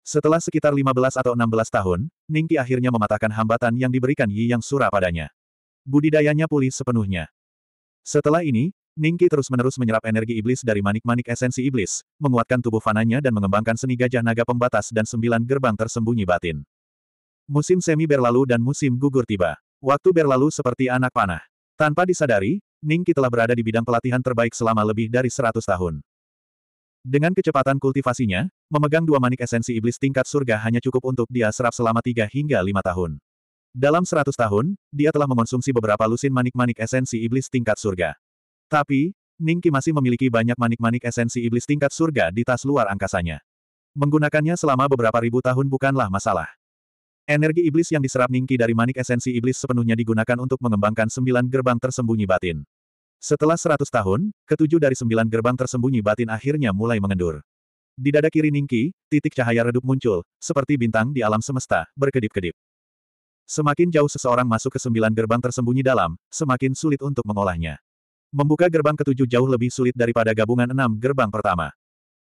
Setelah sekitar 15 atau 16 tahun, Ningki akhirnya mematahkan hambatan yang diberikan Yi Yang Sura padanya. Budidayanya pulih sepenuhnya. Setelah ini, Ningki terus-menerus menyerap energi iblis dari manik-manik esensi iblis, menguatkan tubuh fananya dan mengembangkan seni gajah naga pembatas dan sembilan gerbang tersembunyi batin. Musim semi berlalu dan musim gugur tiba. Waktu berlalu seperti anak panah. Tanpa disadari, Ningki telah berada di bidang pelatihan terbaik selama lebih dari 100 tahun. Dengan kecepatan kultivasinya, memegang dua manik esensi iblis tingkat surga hanya cukup untuk dia serap selama 3 hingga 5 tahun. Dalam 100 tahun, dia telah mengonsumsi beberapa lusin manik-manik esensi iblis tingkat surga. Tapi, Ningki masih memiliki banyak manik-manik esensi iblis tingkat surga di tas luar angkasanya. Menggunakannya selama beberapa ribu tahun bukanlah masalah. Energi iblis yang diserap Ningki dari manik esensi iblis sepenuhnya digunakan untuk mengembangkan sembilan gerbang tersembunyi batin. Setelah seratus tahun, ketujuh dari sembilan gerbang tersembunyi batin akhirnya mulai mengendur. Di dada kiri Ningki, titik cahaya redup muncul, seperti bintang di alam semesta, berkedip-kedip. Semakin jauh seseorang masuk ke sembilan gerbang tersembunyi dalam, semakin sulit untuk mengolahnya. Membuka gerbang ketujuh jauh lebih sulit daripada gabungan enam gerbang pertama.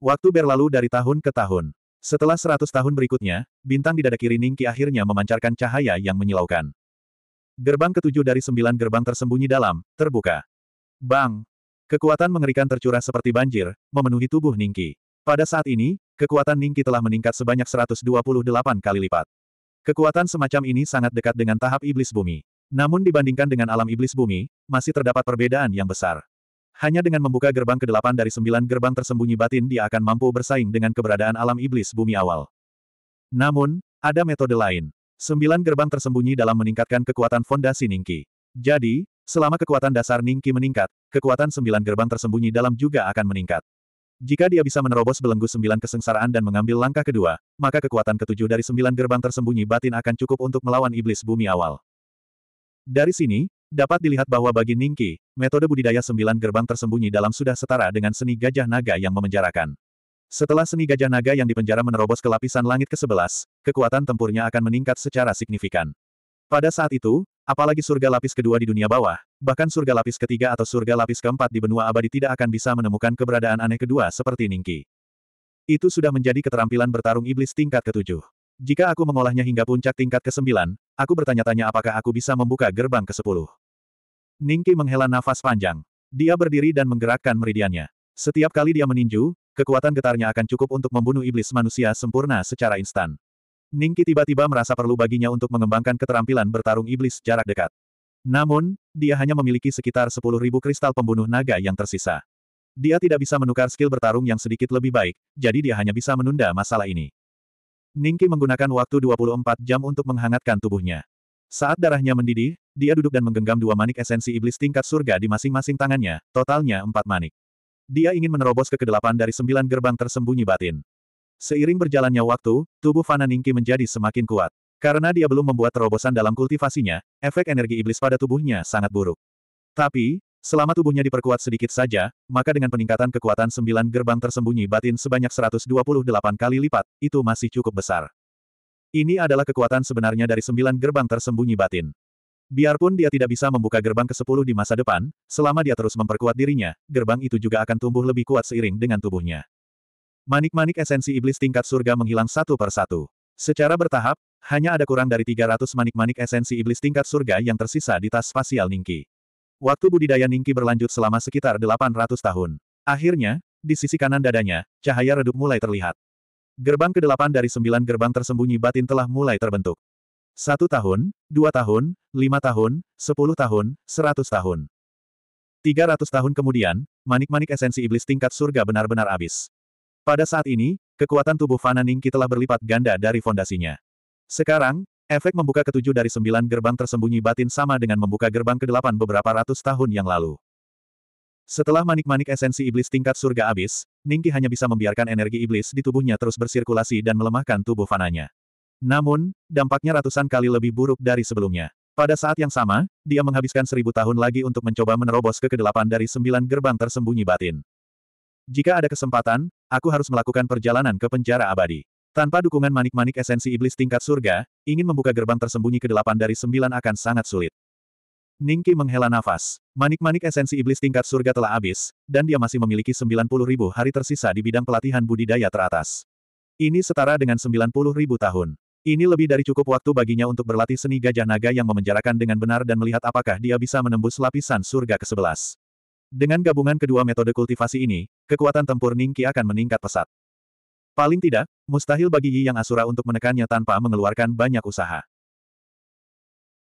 Waktu berlalu dari tahun ke tahun. Setelah seratus tahun berikutnya, bintang di dada kiri Ningki akhirnya memancarkan cahaya yang menyilaukan. Gerbang ketujuh dari sembilan gerbang tersembunyi dalam, terbuka. Bang! Kekuatan mengerikan tercurah seperti banjir, memenuhi tubuh Ningki. Pada saat ini, kekuatan Ningki telah meningkat sebanyak 128 kali lipat. Kekuatan semacam ini sangat dekat dengan tahap iblis bumi. Namun dibandingkan dengan alam iblis bumi, masih terdapat perbedaan yang besar. Hanya dengan membuka gerbang ke-8 dari sembilan gerbang tersembunyi batin dia akan mampu bersaing dengan keberadaan alam iblis bumi awal. Namun, ada metode lain. Sembilan gerbang tersembunyi dalam meningkatkan kekuatan fondasi Ningki. Jadi, selama kekuatan dasar Ningki meningkat, kekuatan sembilan gerbang tersembunyi dalam juga akan meningkat. Jika dia bisa menerobos belenggu sembilan kesengsaraan dan mengambil langkah kedua, maka kekuatan ketujuh dari sembilan gerbang tersembunyi batin akan cukup untuk melawan iblis bumi awal. Dari sini, Dapat dilihat bahwa bagi Ningki, metode budidaya sembilan gerbang tersembunyi dalam sudah setara dengan seni gajah naga yang memenjarakan. Setelah seni gajah naga yang dipenjara menerobos ke lapisan langit ke-11, kekuatan tempurnya akan meningkat secara signifikan. Pada saat itu, apalagi surga lapis kedua di dunia bawah, bahkan surga lapis ketiga atau surga lapis keempat di benua abadi tidak akan bisa menemukan keberadaan aneh kedua seperti Ningki. Itu sudah menjadi keterampilan bertarung iblis tingkat ketujuh. Jika aku mengolahnya hingga puncak tingkat ke-9, aku bertanya-tanya apakah aku bisa membuka gerbang ke-10. Ningki menghela nafas panjang. Dia berdiri dan menggerakkan meridiannya. Setiap kali dia meninju, kekuatan getarnya akan cukup untuk membunuh iblis manusia sempurna secara instan. Ningki tiba-tiba merasa perlu baginya untuk mengembangkan keterampilan bertarung iblis jarak dekat. Namun, dia hanya memiliki sekitar 10.000 kristal pembunuh naga yang tersisa. Dia tidak bisa menukar skill bertarung yang sedikit lebih baik, jadi dia hanya bisa menunda masalah ini. Ningki menggunakan waktu 24 jam untuk menghangatkan tubuhnya. Saat darahnya mendidih, dia duduk dan menggenggam dua manik esensi iblis tingkat surga di masing-masing tangannya, totalnya empat manik. Dia ingin menerobos ke kedelapan dari sembilan gerbang tersembunyi batin. Seiring berjalannya waktu, tubuh Fana Ningki menjadi semakin kuat. Karena dia belum membuat terobosan dalam kultivasinya, efek energi iblis pada tubuhnya sangat buruk. Tapi, selama tubuhnya diperkuat sedikit saja, maka dengan peningkatan kekuatan sembilan gerbang tersembunyi batin sebanyak 128 kali lipat, itu masih cukup besar. Ini adalah kekuatan sebenarnya dari sembilan gerbang tersembunyi batin. Biarpun dia tidak bisa membuka gerbang ke-10 di masa depan, selama dia terus memperkuat dirinya, gerbang itu juga akan tumbuh lebih kuat seiring dengan tubuhnya. Manik-manik esensi iblis tingkat surga menghilang satu per satu. Secara bertahap, hanya ada kurang dari 300 manik-manik esensi iblis tingkat surga yang tersisa di tas spasial Ningki. Waktu budidaya Ningki berlanjut selama sekitar 800 tahun. Akhirnya, di sisi kanan dadanya, cahaya redup mulai terlihat. Gerbang ke-8 dari sembilan gerbang tersembunyi batin telah mulai terbentuk. Satu tahun, dua tahun, lima tahun, sepuluh tahun, seratus tahun. Tiga ratus tahun kemudian, manik-manik esensi iblis tingkat surga benar-benar habis. Pada saat ini, kekuatan tubuh Fana Ningki telah berlipat ganda dari fondasinya. Sekarang, efek membuka ketujuh dari sembilan gerbang tersembunyi batin sama dengan membuka gerbang kedelapan beberapa ratus tahun yang lalu. Setelah manik-manik esensi iblis tingkat surga habis, Ningki hanya bisa membiarkan energi iblis di tubuhnya terus bersirkulasi dan melemahkan tubuh fananya. Namun, dampaknya ratusan kali lebih buruk dari sebelumnya. Pada saat yang sama, dia menghabiskan seribu tahun lagi untuk mencoba menerobos ke kedelapan dari sembilan gerbang tersembunyi batin. Jika ada kesempatan, aku harus melakukan perjalanan ke penjara abadi. Tanpa dukungan manik-manik esensi iblis tingkat surga, ingin membuka gerbang tersembunyi ke delapan dari sembilan akan sangat sulit. Ningki menghela nafas. Manik-manik esensi iblis tingkat surga telah habis, dan dia masih memiliki 90 ribu hari tersisa di bidang pelatihan budidaya teratas. Ini setara dengan 90 ribu tahun. Ini lebih dari cukup waktu baginya untuk berlatih seni gajah naga yang memenjarakan dengan benar dan melihat apakah dia bisa menembus lapisan surga ke-11. Dengan gabungan kedua metode kultivasi ini, kekuatan tempur Ningki akan meningkat pesat. Paling tidak, mustahil bagi Yi Yang Asura untuk menekannya tanpa mengeluarkan banyak usaha.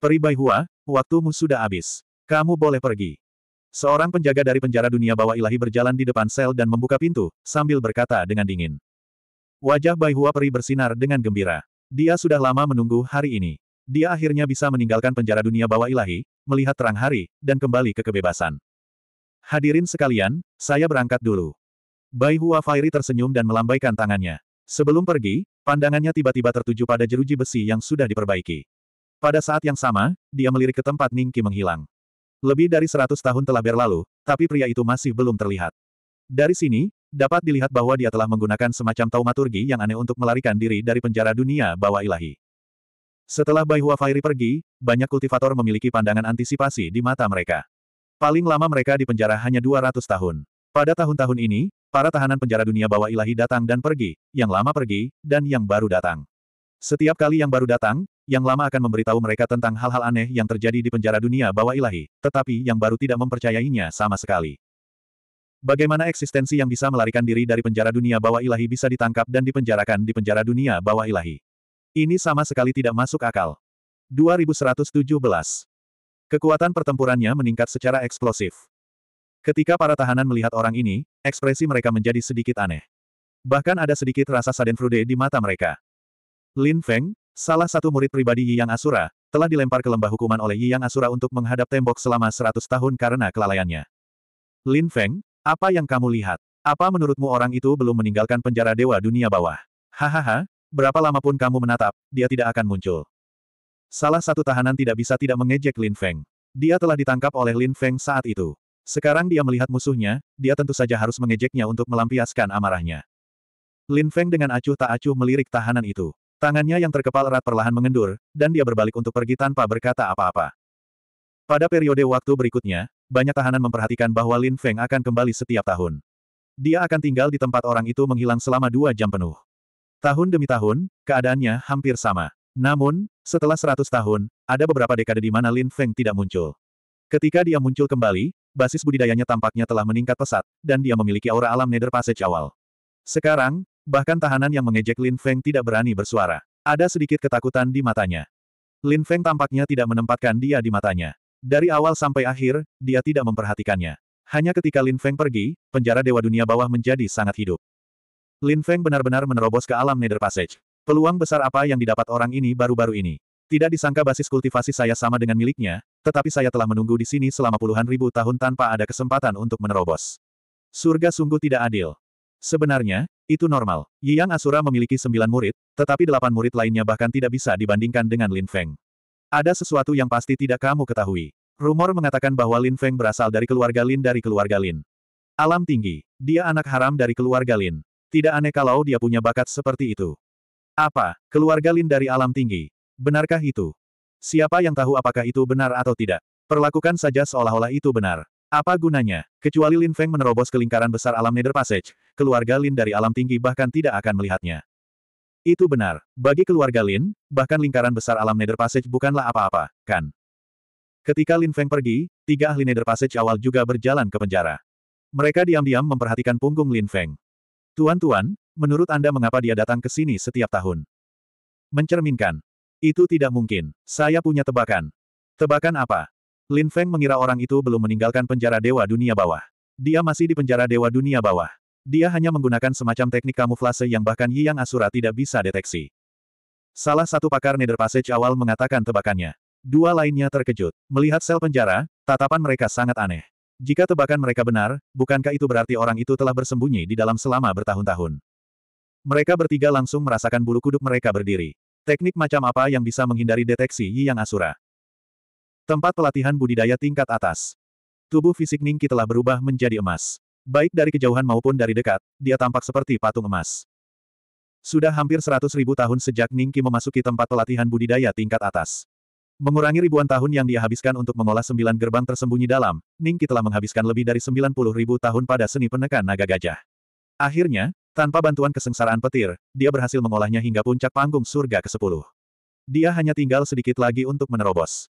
Peri Baihua, waktumu sudah habis. Kamu boleh pergi. Seorang penjaga dari penjara dunia bawah ilahi berjalan di depan sel dan membuka pintu, sambil berkata dengan dingin. Wajah Baihua peri bersinar dengan gembira. Dia sudah lama menunggu hari ini. Dia akhirnya bisa meninggalkan penjara dunia bawah ilahi, melihat terang hari, dan kembali ke kebebasan. Hadirin sekalian, saya berangkat dulu. Bai Hua Fairi tersenyum dan melambaikan tangannya. Sebelum pergi, pandangannya tiba-tiba tertuju pada jeruji besi yang sudah diperbaiki. Pada saat yang sama, dia melirik ke tempat Ningki menghilang. Lebih dari seratus tahun telah berlalu, tapi pria itu masih belum terlihat. Dari sini, dapat dilihat bahwa dia telah menggunakan semacam taumaturgi yang aneh untuk melarikan diri dari penjara dunia bawah ilahi. Setelah Bai Hua Fairi pergi, banyak kultivator memiliki pandangan antisipasi di mata mereka. Paling lama mereka di penjara hanya 200 tahun. Pada tahun-tahun ini, para tahanan penjara dunia bawah ilahi datang dan pergi, yang lama pergi, dan yang baru datang. Setiap kali yang baru datang, yang lama akan memberitahu mereka tentang hal-hal aneh yang terjadi di penjara dunia bawah ilahi, tetapi yang baru tidak mempercayainya sama sekali. Bagaimana eksistensi yang bisa melarikan diri dari penjara dunia bawah ilahi bisa ditangkap dan dipenjarakan di penjara dunia bawah ilahi? Ini sama sekali tidak masuk akal. 2117 Kekuatan pertempurannya meningkat secara eksplosif. Ketika para tahanan melihat orang ini, ekspresi mereka menjadi sedikit aneh. Bahkan ada sedikit rasa sadenfrude di mata mereka. Lin Feng, salah satu murid pribadi Yi Yang Asura, telah dilempar ke lembah hukuman oleh Yi Yang Asura untuk menghadap tembok selama seratus tahun karena kelalaiannya. Lin Feng, apa yang kamu lihat? Apa menurutmu orang itu belum meninggalkan penjara dewa dunia bawah? Hahaha, berapa lama pun kamu menatap, dia tidak akan muncul. Salah satu tahanan tidak bisa tidak mengejek Lin Feng. Dia telah ditangkap oleh Lin Feng saat itu. Sekarang dia melihat musuhnya, dia tentu saja harus mengejeknya untuk melampiaskan amarahnya. Lin Feng dengan acuh tak acuh melirik tahanan itu. Tangannya yang terkepal erat perlahan mengendur, dan dia berbalik untuk pergi tanpa berkata apa-apa. Pada periode waktu berikutnya, banyak tahanan memperhatikan bahwa Lin Feng akan kembali setiap tahun. Dia akan tinggal di tempat orang itu menghilang selama dua jam penuh. Tahun demi tahun, keadaannya hampir sama. Namun, setelah seratus tahun, ada beberapa dekade di mana Lin Feng tidak muncul. Ketika dia muncul kembali, basis budidayanya tampaknya telah meningkat pesat, dan dia memiliki aura alam Nether Passage awal. Sekarang, bahkan tahanan yang mengejek Lin Feng tidak berani bersuara. Ada sedikit ketakutan di matanya. Lin Feng tampaknya tidak menempatkan dia di matanya. Dari awal sampai akhir, dia tidak memperhatikannya. Hanya ketika Lin Feng pergi, penjara Dewa Dunia Bawah menjadi sangat hidup. Lin Feng benar-benar menerobos ke alam Nether Passage. Peluang besar apa yang didapat orang ini baru-baru ini. Tidak disangka basis kultivasi saya sama dengan miliknya, tetapi saya telah menunggu di sini selama puluhan ribu tahun tanpa ada kesempatan untuk menerobos. Surga sungguh tidak adil. Sebenarnya, itu normal. Yang Asura memiliki sembilan murid, tetapi delapan murid lainnya bahkan tidak bisa dibandingkan dengan Lin Feng. Ada sesuatu yang pasti tidak kamu ketahui. Rumor mengatakan bahwa Lin Feng berasal dari keluarga Lin dari keluarga Lin. Alam tinggi. Dia anak haram dari keluarga Lin. Tidak aneh kalau dia punya bakat seperti itu. Apa? Keluarga Lin dari alam tinggi. Benarkah itu? Siapa yang tahu apakah itu benar atau tidak? Perlakukan saja seolah-olah itu benar. Apa gunanya? Kecuali Lin Feng menerobos ke lingkaran besar alam Nether Passage, keluarga Lin dari alam tinggi bahkan tidak akan melihatnya. Itu benar. Bagi keluarga Lin, bahkan lingkaran besar alam Nether Passage bukanlah apa-apa, kan? Ketika Lin Feng pergi, tiga ahli Nether Passage awal juga berjalan ke penjara. Mereka diam-diam memperhatikan punggung Lin Feng. Tuan-tuan, menurut Anda mengapa dia datang ke sini setiap tahun? Mencerminkan. Itu tidak mungkin. Saya punya tebakan. Tebakan apa? Lin Feng mengira orang itu belum meninggalkan penjara Dewa Dunia Bawah. Dia masih di penjara Dewa Dunia Bawah. Dia hanya menggunakan semacam teknik kamuflase yang bahkan Yang Asura tidak bisa deteksi. Salah satu pakar Nether Passage awal mengatakan tebakannya. Dua lainnya terkejut. Melihat sel penjara, tatapan mereka sangat aneh. Jika tebakan mereka benar, bukankah itu berarti orang itu telah bersembunyi di dalam selama bertahun-tahun? Mereka bertiga langsung merasakan bulu kuduk mereka berdiri. Teknik macam apa yang bisa menghindari deteksi Yi Yang Asura? Tempat pelatihan budidaya tingkat atas. Tubuh fisik Ningki telah berubah menjadi emas. Baik dari kejauhan maupun dari dekat, dia tampak seperti patung emas. Sudah hampir seratus ribu tahun sejak Ningki memasuki tempat pelatihan budidaya tingkat atas. Mengurangi ribuan tahun yang dia habiskan untuk mengolah sembilan gerbang tersembunyi dalam, Ningki telah menghabiskan lebih dari sembilan puluh ribu tahun pada seni penekan naga gajah. Akhirnya, tanpa bantuan kesengsaraan petir, dia berhasil mengolahnya hingga puncak panggung surga ke-10. Dia hanya tinggal sedikit lagi untuk menerobos.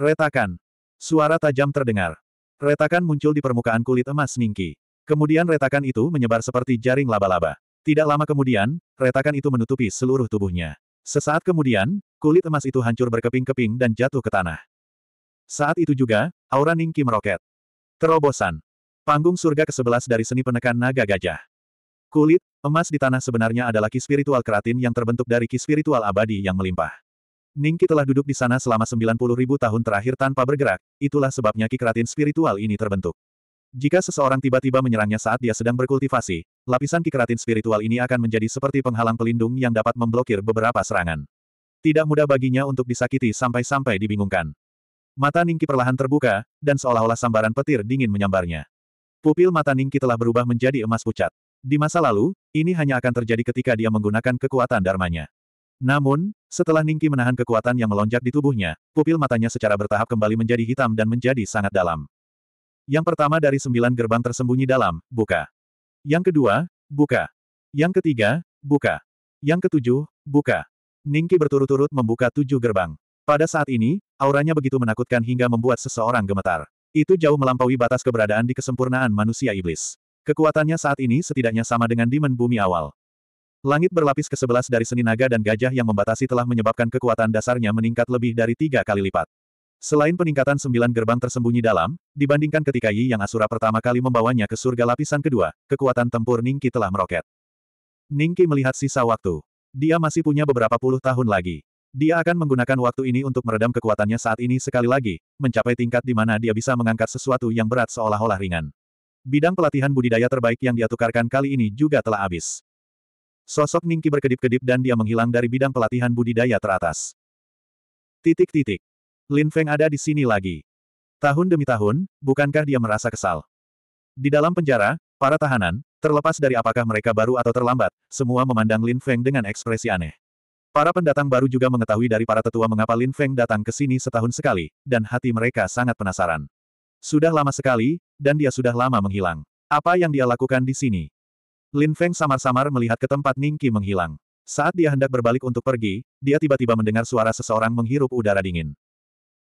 Retakan. Suara tajam terdengar. Retakan muncul di permukaan kulit emas Ningki. Kemudian retakan itu menyebar seperti jaring laba-laba. Tidak lama kemudian, retakan itu menutupi seluruh tubuhnya. Sesaat kemudian, kulit emas itu hancur berkeping-keping dan jatuh ke tanah. Saat itu juga, aura Ningki meroket. Terobosan. Panggung surga ke-11 dari seni penekan naga gajah. Kulit, emas di tanah sebenarnya adalah ki spiritual keratin yang terbentuk dari ki spiritual abadi yang melimpah. Ningki telah duduk di sana selama 90 ribu tahun terakhir tanpa bergerak, itulah sebabnya ki keratin spiritual ini terbentuk. Jika seseorang tiba-tiba menyerangnya saat dia sedang berkultivasi, lapisan ki keratin spiritual ini akan menjadi seperti penghalang pelindung yang dapat memblokir beberapa serangan. Tidak mudah baginya untuk disakiti sampai-sampai dibingungkan. Mata Ningki perlahan terbuka, dan seolah-olah sambaran petir dingin menyambarnya. Pupil mata Ningki telah berubah menjadi emas pucat. Di masa lalu, ini hanya akan terjadi ketika dia menggunakan kekuatan dharmanya. Namun, setelah Ningki menahan kekuatan yang melonjak di tubuhnya, pupil matanya secara bertahap kembali menjadi hitam dan menjadi sangat dalam. Yang pertama dari sembilan gerbang tersembunyi dalam, buka. Yang kedua, buka. Yang ketiga, buka. Yang ketujuh, buka. Ningki berturut-turut membuka tujuh gerbang. Pada saat ini, auranya begitu menakutkan hingga membuat seseorang gemetar. Itu jauh melampaui batas keberadaan di kesempurnaan manusia iblis. Kekuatannya saat ini setidaknya sama dengan Demon Bumi awal. Langit berlapis ke-11 dari seni naga dan gajah yang membatasi telah menyebabkan kekuatan dasarnya meningkat lebih dari tiga kali lipat. Selain peningkatan sembilan gerbang tersembunyi dalam, dibandingkan ketika Yi yang Asura pertama kali membawanya ke surga lapisan kedua, kekuatan tempur Ningki telah meroket. Ningki melihat sisa waktu. Dia masih punya beberapa puluh tahun lagi. Dia akan menggunakan waktu ini untuk meredam kekuatannya saat ini sekali lagi, mencapai tingkat di mana dia bisa mengangkat sesuatu yang berat seolah-olah ringan. Bidang pelatihan budidaya terbaik yang dia tukarkan kali ini juga telah habis. Sosok Ningki berkedip-kedip dan dia menghilang dari bidang pelatihan budidaya teratas. Titik-titik. Lin Feng ada di sini lagi. Tahun demi tahun, bukankah dia merasa kesal? Di dalam penjara, para tahanan, Terlepas dari apakah mereka baru atau terlambat, semua memandang Lin Feng dengan ekspresi aneh. Para pendatang baru juga mengetahui dari para tetua mengapa Lin Feng datang ke sini setahun sekali, dan hati mereka sangat penasaran. Sudah lama sekali, dan dia sudah lama menghilang. Apa yang dia lakukan di sini? Lin Feng samar-samar melihat ke tempat Ning Qi menghilang. Saat dia hendak berbalik untuk pergi, dia tiba-tiba mendengar suara seseorang menghirup udara dingin.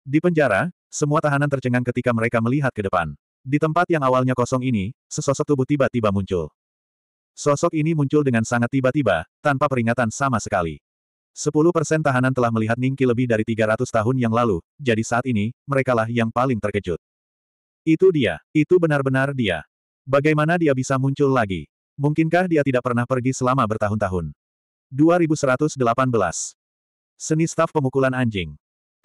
Di penjara, semua tahanan tercengang ketika mereka melihat ke depan. Di tempat yang awalnya kosong ini, sesosok tubuh tiba-tiba muncul. Sosok ini muncul dengan sangat tiba-tiba, tanpa peringatan sama sekali. 10% tahanan telah melihat Ningki lebih dari 300 tahun yang lalu, jadi saat ini, merekalah yang paling terkejut. Itu dia, itu benar-benar dia. Bagaimana dia bisa muncul lagi? Mungkinkah dia tidak pernah pergi selama bertahun-tahun? 2118. Seni staf pemukulan anjing.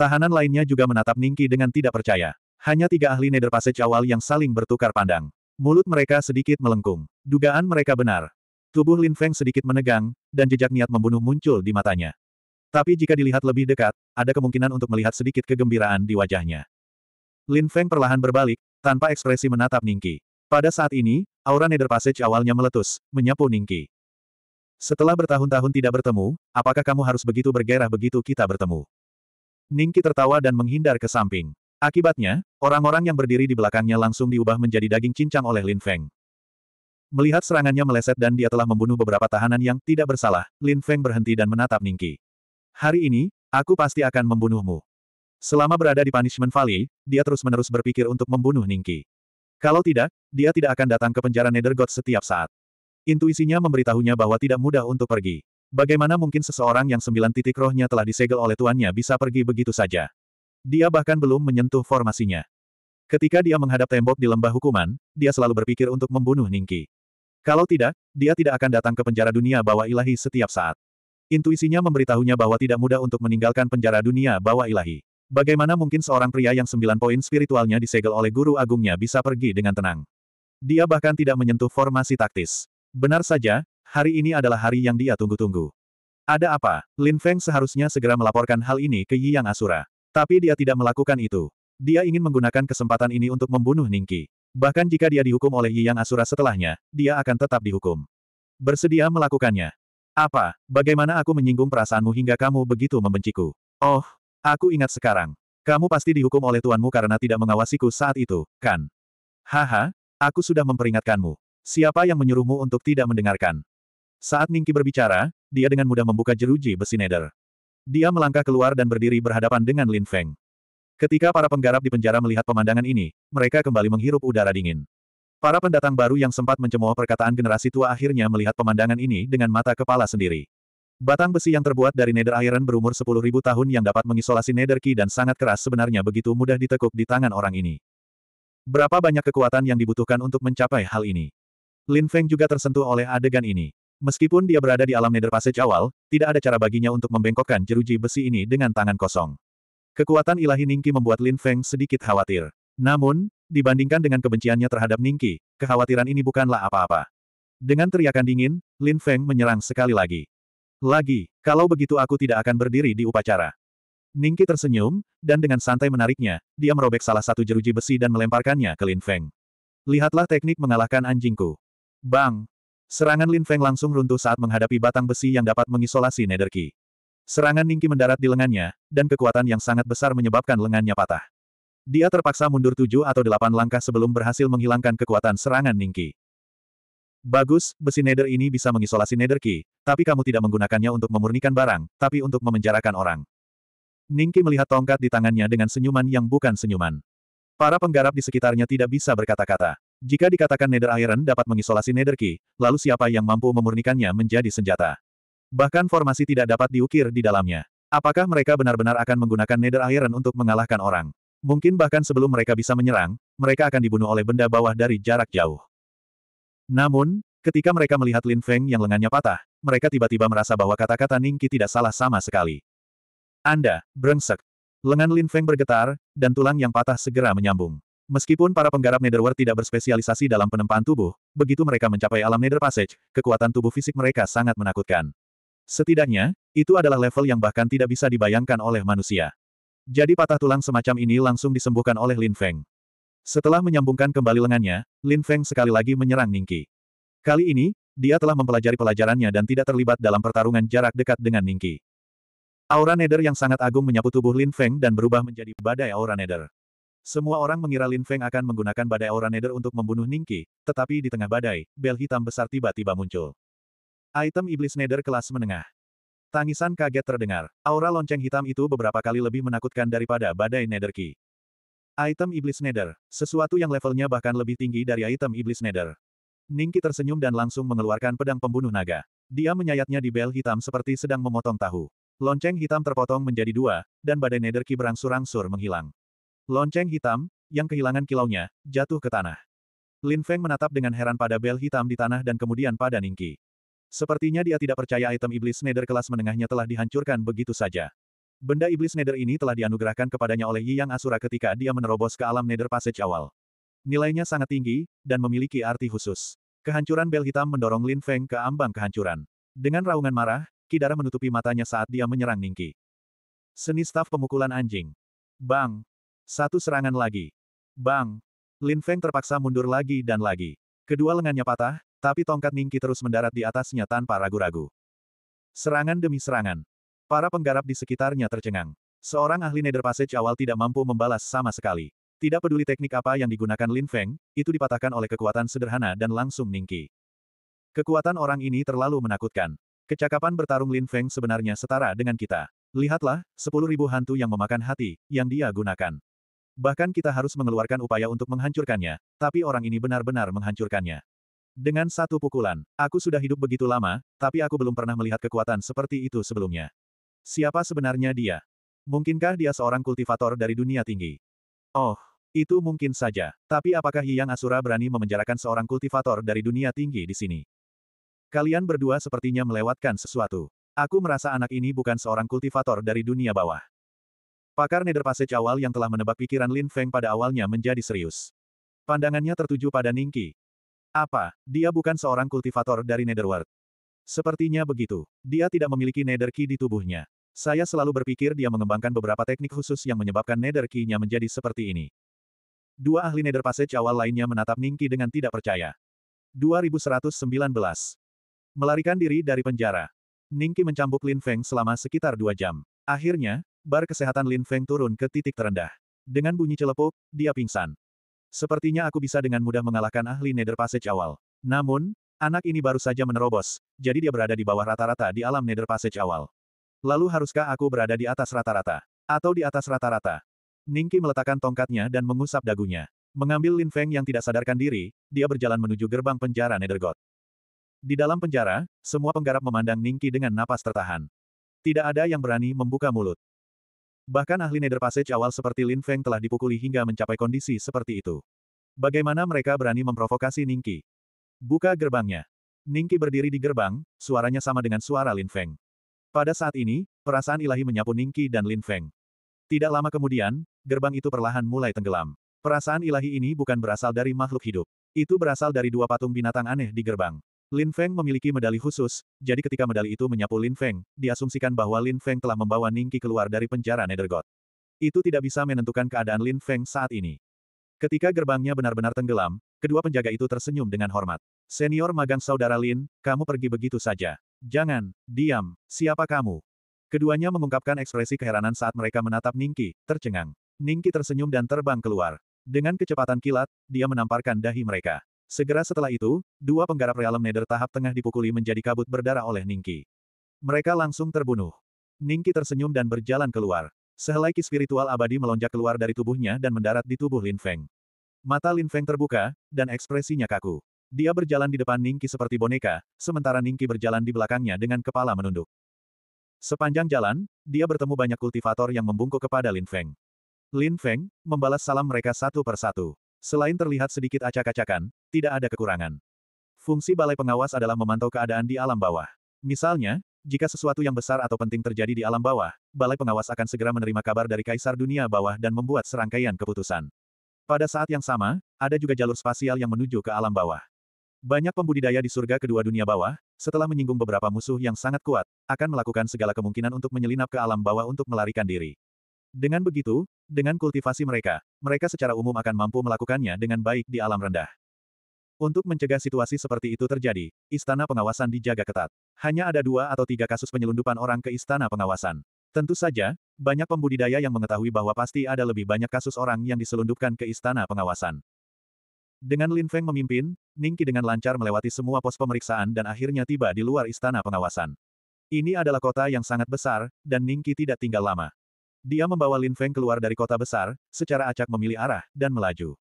Tahanan lainnya juga menatap Ningki dengan tidak percaya. Hanya tiga ahli Nether Passage awal yang saling bertukar pandang. Mulut mereka sedikit melengkung. Dugaan mereka benar. Tubuh Lin Feng sedikit menegang, dan jejak niat membunuh muncul di matanya. Tapi jika dilihat lebih dekat, ada kemungkinan untuk melihat sedikit kegembiraan di wajahnya. Lin Feng perlahan berbalik, tanpa ekspresi menatap Ningki. Pada saat ini, aura Nether Passage awalnya meletus, menyapu Ningki. Setelah bertahun-tahun tidak bertemu, apakah kamu harus begitu bergerah begitu kita bertemu? Ningki tertawa dan menghindar ke samping. Akibatnya, orang-orang yang berdiri di belakangnya langsung diubah menjadi daging cincang oleh Lin Feng. Melihat serangannya meleset dan dia telah membunuh beberapa tahanan yang tidak bersalah, Lin Feng berhenti dan menatap Ningki. Hari ini, aku pasti akan membunuhmu. Selama berada di Punishment Valley, dia terus-menerus berpikir untuk membunuh Ningki. Kalau tidak, dia tidak akan datang ke penjara Nether God setiap saat. Intuisinya memberitahunya bahwa tidak mudah untuk pergi. Bagaimana mungkin seseorang yang sembilan titik rohnya telah disegel oleh tuannya bisa pergi begitu saja? Dia bahkan belum menyentuh formasinya. Ketika dia menghadap tembok di lembah hukuman, dia selalu berpikir untuk membunuh Ningki. Kalau tidak, dia tidak akan datang ke penjara dunia bawah ilahi setiap saat. Intuisinya memberitahunya bahwa tidak mudah untuk meninggalkan penjara dunia bawah ilahi. Bagaimana mungkin seorang pria yang sembilan poin spiritualnya disegel oleh guru agungnya bisa pergi dengan tenang? Dia bahkan tidak menyentuh formasi taktis. Benar saja, Hari ini adalah hari yang dia tunggu-tunggu. Ada apa? Lin Feng seharusnya segera melaporkan hal ini ke Yi Yang Asura. Tapi dia tidak melakukan itu. Dia ingin menggunakan kesempatan ini untuk membunuh Ningki. Bahkan jika dia dihukum oleh Yi Yang Asura setelahnya, dia akan tetap dihukum. Bersedia melakukannya. Apa, bagaimana aku menyinggung perasaanmu hingga kamu begitu membenciku? Oh, aku ingat sekarang. Kamu pasti dihukum oleh tuanmu karena tidak mengawasiku saat itu, kan? Haha, aku sudah memperingatkanmu. Siapa yang menyuruhmu untuk tidak mendengarkan? Saat Ningki berbicara, dia dengan mudah membuka jeruji besi nether. Dia melangkah keluar dan berdiri berhadapan dengan Lin Feng. Ketika para penggarap di penjara melihat pemandangan ini, mereka kembali menghirup udara dingin. Para pendatang baru yang sempat mencemooh perkataan generasi tua akhirnya melihat pemandangan ini dengan mata kepala sendiri. Batang besi yang terbuat dari nether iron berumur 10.000 tahun yang dapat mengisolasi nether key dan sangat keras sebenarnya begitu mudah ditekuk di tangan orang ini. Berapa banyak kekuatan yang dibutuhkan untuk mencapai hal ini? Lin Feng juga tersentuh oleh adegan ini. Meskipun dia berada di alam Nether Passage awal, tidak ada cara baginya untuk membengkokkan jeruji besi ini dengan tangan kosong. Kekuatan ilahi Ningki membuat Lin Feng sedikit khawatir. Namun, dibandingkan dengan kebenciannya terhadap Ningki, kekhawatiran ini bukanlah apa-apa. Dengan teriakan dingin, Lin Feng menyerang sekali lagi. Lagi, kalau begitu aku tidak akan berdiri di upacara. Ningki tersenyum, dan dengan santai menariknya, dia merobek salah satu jeruji besi dan melemparkannya ke Lin Feng. Lihatlah teknik mengalahkan anjingku. Bang! Serangan Lin Feng langsung runtuh saat menghadapi batang besi yang dapat mengisolasi Nether Key. Serangan Ningki mendarat di lengannya, dan kekuatan yang sangat besar menyebabkan lengannya patah. Dia terpaksa mundur tujuh atau delapan langkah sebelum berhasil menghilangkan kekuatan serangan Ningki. Bagus, besi Nether ini bisa mengisolasi Nether Key, tapi kamu tidak menggunakannya untuk memurnikan barang, tapi untuk memenjarakan orang. Ningki melihat tongkat di tangannya dengan senyuman yang bukan senyuman. Para penggarap di sekitarnya tidak bisa berkata-kata. Jika dikatakan Nether Iron dapat mengisolasi Nether Key, lalu siapa yang mampu memurnikannya menjadi senjata? Bahkan formasi tidak dapat diukir di dalamnya. Apakah mereka benar-benar akan menggunakan Nether Iron untuk mengalahkan orang? Mungkin bahkan sebelum mereka bisa menyerang, mereka akan dibunuh oleh benda bawah dari jarak jauh. Namun, ketika mereka melihat Lin Feng yang lengannya patah, mereka tiba-tiba merasa bahwa kata-kata Ningki tidak salah sama sekali. Anda, brengsek. Lengan Lin Feng bergetar, dan tulang yang patah segera menyambung. Meskipun para penggarap Netherworld tidak berspesialisasi dalam penempaan tubuh, begitu mereka mencapai alam Nether Passage, kekuatan tubuh fisik mereka sangat menakutkan. Setidaknya, itu adalah level yang bahkan tidak bisa dibayangkan oleh manusia. Jadi patah tulang semacam ini langsung disembuhkan oleh Lin Feng. Setelah menyambungkan kembali lengannya, Lin Feng sekali lagi menyerang Ningki. Kali ini, dia telah mempelajari pelajarannya dan tidak terlibat dalam pertarungan jarak dekat dengan Ningki. Aura Nether yang sangat agung menyapu tubuh Lin Feng dan berubah menjadi badai Aura Nether. Semua orang mengira Lin Feng akan menggunakan badai Aura Nether untuk membunuh Ningki, tetapi di tengah badai, bel hitam besar tiba-tiba muncul. Item Iblis Nether kelas menengah. Tangisan kaget terdengar. Aura lonceng hitam itu beberapa kali lebih menakutkan daripada badai Nether Ki. Item Iblis Nether, sesuatu yang levelnya bahkan lebih tinggi dari item Iblis Nether. Ningki tersenyum dan langsung mengeluarkan pedang pembunuh naga. Dia menyayatnya di bel hitam seperti sedang memotong tahu. Lonceng hitam terpotong menjadi dua, dan badai Netherki berangsur-angsur menghilang. Lonceng hitam, yang kehilangan kilaunya, jatuh ke tanah. Lin Feng menatap dengan heran pada bel hitam di tanah dan kemudian pada Ningki. Sepertinya dia tidak percaya item iblis Nether kelas menengahnya telah dihancurkan begitu saja. Benda iblis Nether ini telah dianugerahkan kepadanya oleh Yi Yang Asura ketika dia menerobos ke alam Nether Passage awal. Nilainya sangat tinggi, dan memiliki arti khusus. Kehancuran bel hitam mendorong Lin Feng ke ambang kehancuran. Dengan raungan marah, Kidara menutupi matanya saat dia menyerang Ningki. Seni staf pemukulan anjing. Bang! Satu serangan lagi. Bang! Lin Feng terpaksa mundur lagi dan lagi. Kedua lengannya patah, tapi tongkat Ningki terus mendarat di atasnya tanpa ragu-ragu. Serangan demi serangan. Para penggarap di sekitarnya tercengang. Seorang ahli Nether Passage awal tidak mampu membalas sama sekali. Tidak peduli teknik apa yang digunakan Lin Feng, itu dipatahkan oleh kekuatan sederhana dan langsung Ningki. Kekuatan orang ini terlalu menakutkan. Kecakapan bertarung Lin Feng sebenarnya setara dengan kita. Lihatlah, sepuluh ribu hantu yang memakan hati, yang dia gunakan. Bahkan kita harus mengeluarkan upaya untuk menghancurkannya, tapi orang ini benar-benar menghancurkannya. Dengan satu pukulan, aku sudah hidup begitu lama, tapi aku belum pernah melihat kekuatan seperti itu sebelumnya. Siapa sebenarnya dia? Mungkinkah dia seorang kultivator dari dunia tinggi? Oh, itu mungkin saja. Tapi apakah Yang Asura berani memenjarakan seorang kultivator dari dunia tinggi di sini? Kalian berdua sepertinya melewatkan sesuatu. Aku merasa anak ini bukan seorang kultivator dari dunia bawah. Pakar Nether Passage awal yang telah menebak pikiran Lin Feng pada awalnya menjadi serius. Pandangannya tertuju pada Ningki. Apa, dia bukan seorang kultivator dari Netherworld? Sepertinya begitu. Dia tidak memiliki Nether Key di tubuhnya. Saya selalu berpikir dia mengembangkan beberapa teknik khusus yang menyebabkan Nether Key-nya menjadi seperti ini. Dua ahli Nether Passage awal lainnya menatap Ningki dengan tidak percaya. 2119 Melarikan diri dari penjara. Ningki mencambuk Lin Feng selama sekitar dua jam. Akhirnya, bar kesehatan Lin Feng turun ke titik terendah. Dengan bunyi celepuk, dia pingsan. Sepertinya aku bisa dengan mudah mengalahkan ahli Nether Passage awal. Namun, anak ini baru saja menerobos, jadi dia berada di bawah rata-rata di alam Nether Passage awal. Lalu haruskah aku berada di atas rata-rata? Atau di atas rata-rata? Ningki meletakkan tongkatnya dan mengusap dagunya. Mengambil Lin Feng yang tidak sadarkan diri, dia berjalan menuju gerbang penjara Nethergod. Di dalam penjara, semua penggarap memandang Ningki dengan napas tertahan. Tidak ada yang berani membuka mulut. Bahkan ahli Nether Passage awal seperti Lin Feng telah dipukuli hingga mencapai kondisi seperti itu. Bagaimana mereka berani memprovokasi Ningki? Buka gerbangnya. Ningki berdiri di gerbang, suaranya sama dengan suara Lin Feng. Pada saat ini, perasaan ilahi menyapu Ningki dan Lin Feng. Tidak lama kemudian, gerbang itu perlahan mulai tenggelam. Perasaan ilahi ini bukan berasal dari makhluk hidup. Itu berasal dari dua patung binatang aneh di gerbang. Lin Feng memiliki medali khusus, jadi ketika medali itu menyapu Lin Feng, diasumsikan bahwa Lin Feng telah membawa Ningki keluar dari penjara Nethergod. Itu tidak bisa menentukan keadaan Lin Feng saat ini. Ketika gerbangnya benar-benar tenggelam, kedua penjaga itu tersenyum dengan hormat. Senior magang saudara Lin, kamu pergi begitu saja. Jangan, diam, siapa kamu? Keduanya mengungkapkan ekspresi keheranan saat mereka menatap Ningki, tercengang. Ningki tersenyum dan terbang keluar. Dengan kecepatan kilat, dia menamparkan dahi mereka. Segera setelah itu, dua penggarap realem Nether tahap tengah dipukuli menjadi kabut berdarah oleh Ningki. Mereka langsung terbunuh. Ningki tersenyum dan berjalan keluar. Sehelai ki spiritual abadi melonjak keluar dari tubuhnya dan mendarat di tubuh Lin Feng. Mata Lin Feng terbuka, dan ekspresinya kaku. Dia berjalan di depan Ningki seperti boneka, sementara Ningki berjalan di belakangnya dengan kepala menunduk. Sepanjang jalan, dia bertemu banyak kultivator yang membungkuk kepada Lin Feng. Lin Feng, membalas salam mereka satu persatu. Selain terlihat sedikit acak-acakan, tidak ada kekurangan. Fungsi balai pengawas adalah memantau keadaan di alam bawah. Misalnya, jika sesuatu yang besar atau penting terjadi di alam bawah, balai pengawas akan segera menerima kabar dari kaisar dunia bawah dan membuat serangkaian keputusan. Pada saat yang sama, ada juga jalur spasial yang menuju ke alam bawah. Banyak pembudidaya di surga kedua dunia bawah, setelah menyinggung beberapa musuh yang sangat kuat, akan melakukan segala kemungkinan untuk menyelinap ke alam bawah untuk melarikan diri. Dengan begitu, dengan kultivasi mereka, mereka secara umum akan mampu melakukannya dengan baik di alam rendah. Untuk mencegah situasi seperti itu terjadi, istana pengawasan dijaga ketat. Hanya ada dua atau tiga kasus penyelundupan orang ke istana pengawasan. Tentu saja, banyak pembudidaya yang mengetahui bahwa pasti ada lebih banyak kasus orang yang diselundupkan ke istana pengawasan. Dengan Lin Feng memimpin, Ningki dengan lancar melewati semua pos pemeriksaan dan akhirnya tiba di luar istana pengawasan. Ini adalah kota yang sangat besar, dan Ningki tidak tinggal lama. Dia membawa Lin Feng keluar dari kota besar, secara acak memilih arah, dan melaju.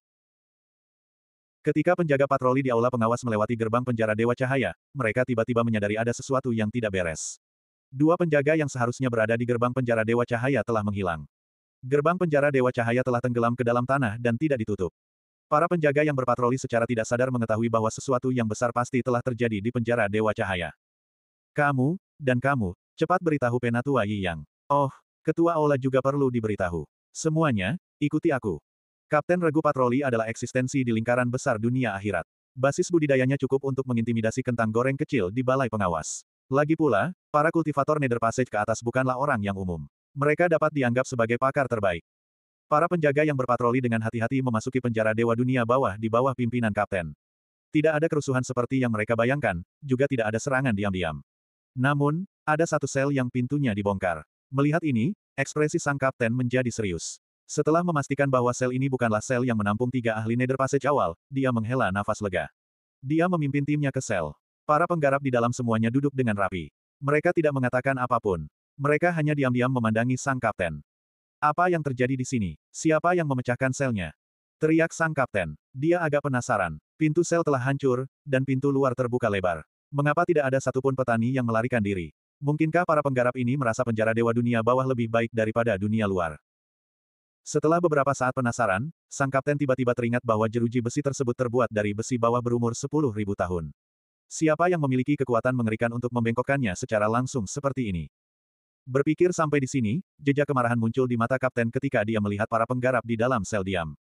Ketika penjaga patroli di aula pengawas melewati gerbang penjara Dewa Cahaya, mereka tiba-tiba menyadari ada sesuatu yang tidak beres. Dua penjaga yang seharusnya berada di gerbang penjara Dewa Cahaya telah menghilang. Gerbang penjara Dewa Cahaya telah tenggelam ke dalam tanah dan tidak ditutup. Para penjaga yang berpatroli secara tidak sadar mengetahui bahwa sesuatu yang besar pasti telah terjadi di penjara Dewa Cahaya. Kamu, dan kamu, cepat beritahu Penatua Yi Yang. Oh, Ketua Aula juga perlu diberitahu. Semuanya, ikuti aku. Kapten Regu Patroli adalah eksistensi di lingkaran besar dunia akhirat. Basis budidayanya cukup untuk mengintimidasi kentang goreng kecil di balai pengawas. Lagi pula, para kultivator Nether Passage ke atas bukanlah orang yang umum. Mereka dapat dianggap sebagai pakar terbaik. Para penjaga yang berpatroli dengan hati-hati memasuki penjara Dewa Dunia Bawah di bawah pimpinan Kapten. Tidak ada kerusuhan seperti yang mereka bayangkan, juga tidak ada serangan diam-diam. Namun, ada satu sel yang pintunya dibongkar. Melihat ini, ekspresi sang kapten menjadi serius. Setelah memastikan bahwa sel ini bukanlah sel yang menampung tiga ahli Nether Passage awal, dia menghela nafas lega. Dia memimpin timnya ke sel. Para penggarap di dalam semuanya duduk dengan rapi. Mereka tidak mengatakan apa pun. Mereka hanya diam-diam memandangi sang kapten. Apa yang terjadi di sini? Siapa yang memecahkan selnya? Teriak sang kapten. Dia agak penasaran. Pintu sel telah hancur, dan pintu luar terbuka lebar. Mengapa tidak ada satupun petani yang melarikan diri? Mungkinkah para penggarap ini merasa penjara dewa dunia bawah lebih baik daripada dunia luar? Setelah beberapa saat penasaran, sang kapten tiba-tiba teringat bahwa jeruji besi tersebut terbuat dari besi bawah berumur 10.000 tahun. Siapa yang memiliki kekuatan mengerikan untuk membengkokkannya secara langsung seperti ini? Berpikir sampai di sini, jejak kemarahan muncul di mata kapten ketika dia melihat para penggarap di dalam sel diam.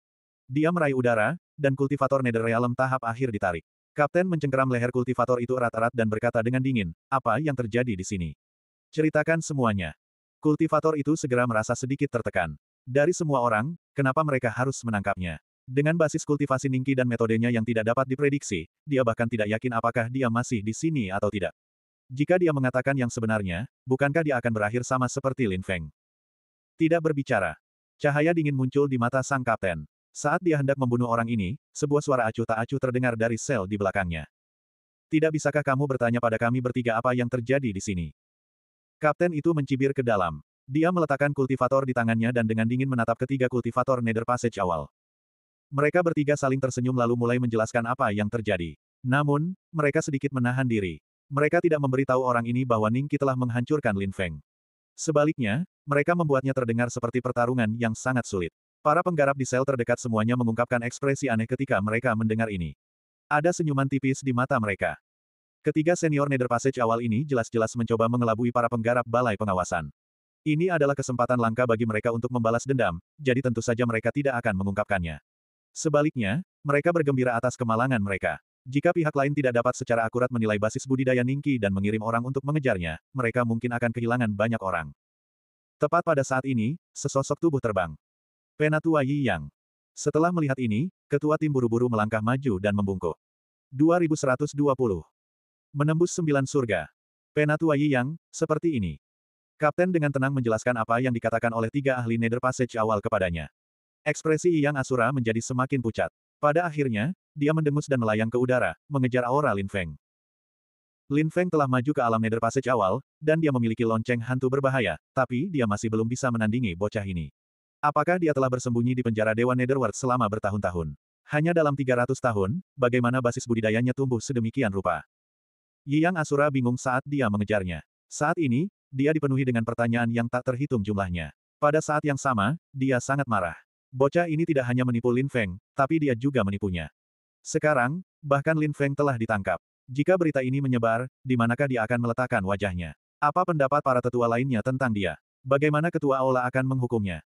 Dia meraih udara, dan kultivator Nether Realm tahap akhir ditarik. Kapten mencengkeram leher kultivator itu erat-erat dan berkata dengan dingin, apa yang terjadi di sini? Ceritakan semuanya. Kultivator itu segera merasa sedikit tertekan. Dari semua orang, kenapa mereka harus menangkapnya? Dengan basis kultivasi Ningki dan metodenya yang tidak dapat diprediksi, dia bahkan tidak yakin apakah dia masih di sini atau tidak. Jika dia mengatakan yang sebenarnya, bukankah dia akan berakhir sama seperti Lin Feng? Tidak berbicara. Cahaya dingin muncul di mata sang kapten. Saat dia hendak membunuh orang ini, sebuah suara acuh tak acuh terdengar dari sel di belakangnya. Tidak bisakah kamu bertanya pada kami bertiga apa yang terjadi di sini? Kapten itu mencibir ke dalam. Dia meletakkan kultivator di tangannya dan dengan dingin menatap ketiga kultivator Nether Passage awal. Mereka bertiga saling tersenyum lalu mulai menjelaskan apa yang terjadi. Namun, mereka sedikit menahan diri. Mereka tidak memberitahu orang ini bahwa Ningki telah menghancurkan Lin Feng. Sebaliknya, mereka membuatnya terdengar seperti pertarungan yang sangat sulit. Para penggarap di sel terdekat semuanya mengungkapkan ekspresi aneh ketika mereka mendengar ini. Ada senyuman tipis di mata mereka. Ketiga senior Nether Passage awal ini jelas-jelas mencoba mengelabui para penggarap balai pengawasan. Ini adalah kesempatan langka bagi mereka untuk membalas dendam, jadi tentu saja mereka tidak akan mengungkapkannya. Sebaliknya, mereka bergembira atas kemalangan mereka. Jika pihak lain tidak dapat secara akurat menilai basis budidaya Ningki dan mengirim orang untuk mengejarnya, mereka mungkin akan kehilangan banyak orang. Tepat pada saat ini, sesosok tubuh terbang. Penatua Yi Yang. Setelah melihat ini, ketua tim buru-buru melangkah maju dan membungkuk. 2120. Menembus sembilan surga. Penatua Yi Yang, seperti ini. Kapten dengan tenang menjelaskan apa yang dikatakan oleh tiga ahli Nether Passage awal kepadanya. Ekspresi Yang Asura menjadi semakin pucat. Pada akhirnya, dia mendengus dan melayang ke udara, mengejar aura Lin Feng. Lin Feng telah maju ke alam Nether Passage awal, dan dia memiliki lonceng hantu berbahaya, tapi dia masih belum bisa menandingi bocah ini. Apakah dia telah bersembunyi di penjara Dewa Netherworld selama bertahun-tahun? Hanya dalam 300 tahun, bagaimana basis budidayanya tumbuh sedemikian rupa? Yang Asura bingung saat dia mengejarnya. Saat ini, dia dipenuhi dengan pertanyaan yang tak terhitung jumlahnya. Pada saat yang sama, dia sangat marah. Bocah ini tidak hanya menipu Lin Feng, tapi dia juga menipunya. Sekarang, bahkan Lin Feng telah ditangkap. Jika berita ini menyebar, di manakah dia akan meletakkan wajahnya? Apa pendapat para tetua lainnya tentang dia? Bagaimana ketua Aula akan menghukumnya?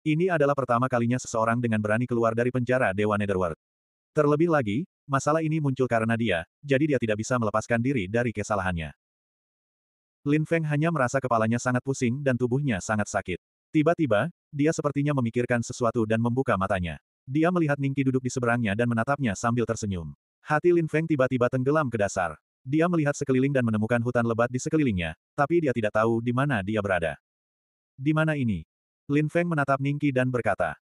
Ini adalah pertama kalinya seseorang dengan berani keluar dari penjara Dewa Netherworld. Terlebih lagi, masalah ini muncul karena dia, jadi dia tidak bisa melepaskan diri dari kesalahannya. Lin Feng hanya merasa kepalanya sangat pusing dan tubuhnya sangat sakit. Tiba-tiba, dia sepertinya memikirkan sesuatu dan membuka matanya. Dia melihat Ningki duduk di seberangnya dan menatapnya sambil tersenyum. Hati Lin Feng tiba-tiba tenggelam ke dasar. Dia melihat sekeliling dan menemukan hutan lebat di sekelilingnya, tapi dia tidak tahu di mana dia berada. Di mana ini? Lin Feng menatap Ningqi dan berkata.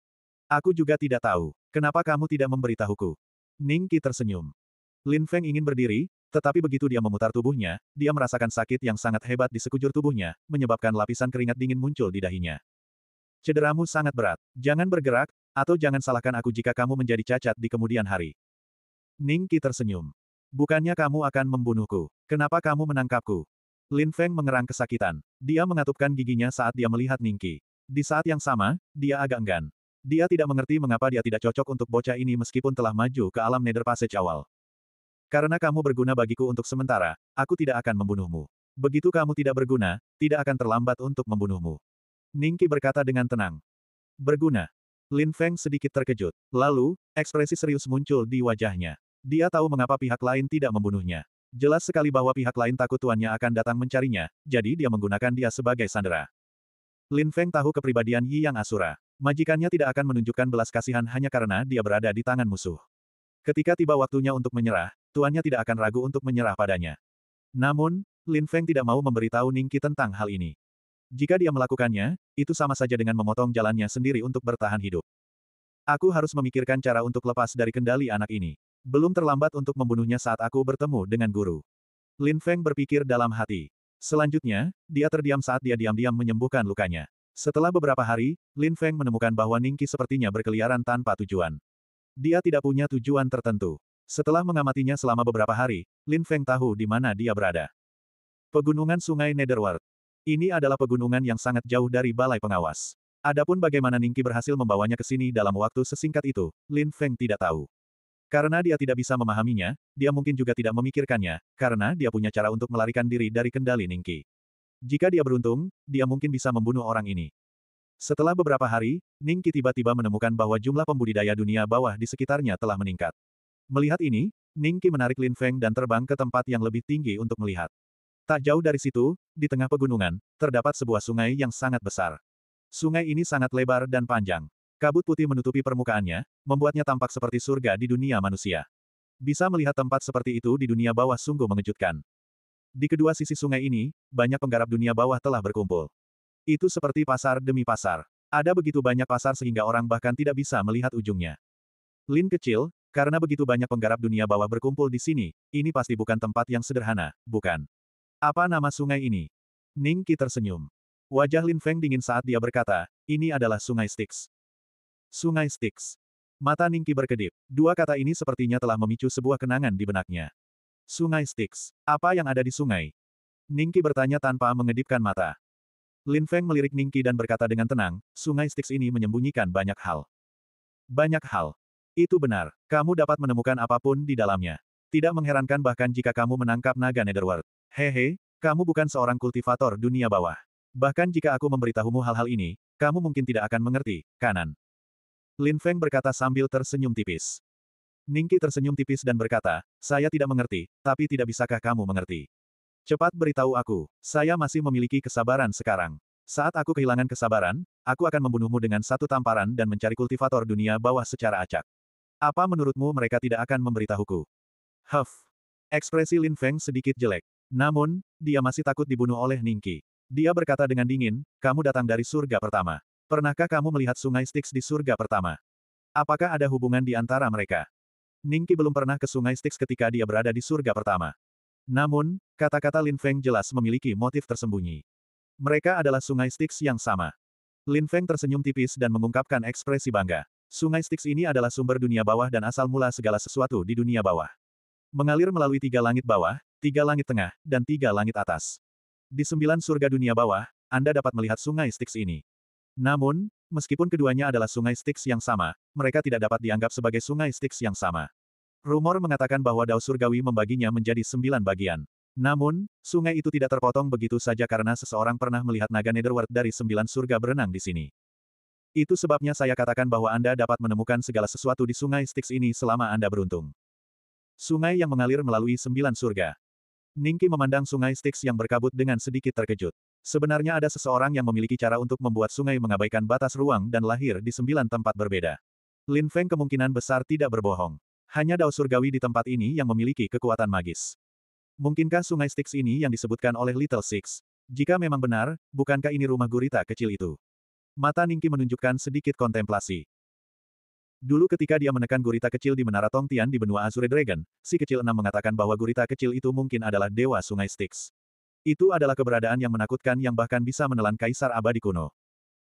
Aku juga tidak tahu. Kenapa kamu tidak memberitahuku? Ningqi tersenyum. Lin Feng ingin berdiri, tetapi begitu dia memutar tubuhnya, dia merasakan sakit yang sangat hebat di sekujur tubuhnya, menyebabkan lapisan keringat dingin muncul di dahinya. Cederamu sangat berat. Jangan bergerak, atau jangan salahkan aku jika kamu menjadi cacat di kemudian hari. Ningqi tersenyum. Bukannya kamu akan membunuhku. Kenapa kamu menangkapku? Lin Feng mengerang kesakitan. Dia mengatupkan giginya saat dia melihat Ningqi. Di saat yang sama, dia agak enggan. Dia tidak mengerti mengapa dia tidak cocok untuk bocah ini meskipun telah maju ke alam Nether Passage awal. Karena kamu berguna bagiku untuk sementara, aku tidak akan membunuhmu. Begitu kamu tidak berguna, tidak akan terlambat untuk membunuhmu. Ningki berkata dengan tenang. Berguna. Lin Feng sedikit terkejut. Lalu, ekspresi serius muncul di wajahnya. Dia tahu mengapa pihak lain tidak membunuhnya. Jelas sekali bahwa pihak lain takut tuannya akan datang mencarinya, jadi dia menggunakan dia sebagai sandera. Lin Feng tahu kepribadian Yi Yang Asura. Majikannya tidak akan menunjukkan belas kasihan hanya karena dia berada di tangan musuh. Ketika tiba waktunya untuk menyerah, tuannya tidak akan ragu untuk menyerah padanya. Namun, Lin Feng tidak mau memberitahu Ningqi tentang hal ini. Jika dia melakukannya, itu sama saja dengan memotong jalannya sendiri untuk bertahan hidup. Aku harus memikirkan cara untuk lepas dari kendali anak ini. Belum terlambat untuk membunuhnya saat aku bertemu dengan guru. Lin Feng berpikir dalam hati. Selanjutnya, dia terdiam saat dia diam-diam menyembuhkan lukanya. Setelah beberapa hari, Lin Feng menemukan bahwa Ningqi sepertinya berkeliaran tanpa tujuan. Dia tidak punya tujuan tertentu. Setelah mengamatinya selama beberapa hari, Lin Feng tahu di mana dia berada. Pegunungan Sungai Netherworld. Ini adalah pegunungan yang sangat jauh dari balai pengawas. Adapun bagaimana Ningqi berhasil membawanya ke sini dalam waktu sesingkat itu, Lin Feng tidak tahu. Karena dia tidak bisa memahaminya, dia mungkin juga tidak memikirkannya, karena dia punya cara untuk melarikan diri dari kendali Ningqi. Jika dia beruntung, dia mungkin bisa membunuh orang ini. Setelah beberapa hari, Ningki tiba-tiba menemukan bahwa jumlah pembudidaya dunia bawah di sekitarnya telah meningkat. Melihat ini, Ningki menarik Lin Feng dan terbang ke tempat yang lebih tinggi untuk melihat. Tak jauh dari situ, di tengah pegunungan, terdapat sebuah sungai yang sangat besar. Sungai ini sangat lebar dan panjang. Kabut putih menutupi permukaannya, membuatnya tampak seperti surga di dunia manusia. Bisa melihat tempat seperti itu di dunia bawah sungguh mengejutkan. Di kedua sisi sungai ini, banyak penggarap dunia bawah telah berkumpul. Itu seperti pasar demi pasar. Ada begitu banyak pasar sehingga orang bahkan tidak bisa melihat ujungnya. Lin kecil, karena begitu banyak penggarap dunia bawah berkumpul di sini, ini pasti bukan tempat yang sederhana, bukan? Apa nama sungai ini? Ning Qi tersenyum. Wajah Lin Feng dingin saat dia berkata, ini adalah sungai Styx. Sungai Styx. Mata Ningki berkedip. Dua kata ini sepertinya telah memicu sebuah kenangan di benaknya. Sungai Styx. Apa yang ada di sungai? Ningki bertanya tanpa mengedipkan mata. Lin Feng melirik Ningki dan berkata dengan tenang, sungai Styx ini menyembunyikan banyak hal. Banyak hal. Itu benar. Kamu dapat menemukan apa pun di dalamnya. Tidak mengherankan bahkan jika kamu menangkap naga Netherworld. Hehe, kamu bukan seorang kultivator dunia bawah. Bahkan jika aku memberitahumu hal-hal ini, kamu mungkin tidak akan mengerti, kanan. Lin Feng berkata sambil tersenyum tipis. Ningki tersenyum tipis dan berkata, saya tidak mengerti, tapi tidak bisakah kamu mengerti? Cepat beritahu aku, saya masih memiliki kesabaran sekarang. Saat aku kehilangan kesabaran, aku akan membunuhmu dengan satu tamparan dan mencari kultivator dunia bawah secara acak. Apa menurutmu mereka tidak akan memberitahuku? Huff. Ekspresi Lin Feng sedikit jelek. Namun, dia masih takut dibunuh oleh Ningki. Dia berkata dengan dingin, kamu datang dari surga pertama. Pernahkah kamu melihat sungai Styx di surga pertama? Apakah ada hubungan di antara mereka? Ningki belum pernah ke sungai Styx ketika dia berada di surga pertama. Namun, kata-kata Lin Feng jelas memiliki motif tersembunyi. Mereka adalah sungai Styx yang sama. Lin Feng tersenyum tipis dan mengungkapkan ekspresi bangga. Sungai Styx ini adalah sumber dunia bawah dan asal mula segala sesuatu di dunia bawah. Mengalir melalui tiga langit bawah, tiga langit tengah, dan tiga langit atas. Di sembilan surga dunia bawah, Anda dapat melihat sungai Styx ini. Namun, meskipun keduanya adalah sungai Styx yang sama, mereka tidak dapat dianggap sebagai sungai Styx yang sama. Rumor mengatakan bahwa Dao Surgawi membaginya menjadi sembilan bagian. Namun, sungai itu tidak terpotong begitu saja karena seseorang pernah melihat naga Netherworld dari sembilan surga berenang di sini. Itu sebabnya saya katakan bahwa Anda dapat menemukan segala sesuatu di sungai Styx ini selama Anda beruntung. Sungai yang mengalir melalui sembilan surga. Ningki memandang sungai Styx yang berkabut dengan sedikit terkejut. Sebenarnya ada seseorang yang memiliki cara untuk membuat sungai mengabaikan batas ruang dan lahir di sembilan tempat berbeda. Lin Feng kemungkinan besar tidak berbohong. Hanya Dao Surgawi di tempat ini yang memiliki kekuatan magis. Mungkinkah sungai Styx ini yang disebutkan oleh Little Six? Jika memang benar, bukankah ini rumah gurita kecil itu? Mata Ningki menunjukkan sedikit kontemplasi. Dulu ketika dia menekan gurita kecil di Menara Tongtian di benua Azure Dragon, si kecil enam mengatakan bahwa gurita kecil itu mungkin adalah dewa sungai Styx. Itu adalah keberadaan yang menakutkan yang bahkan bisa menelan kaisar abadi kuno.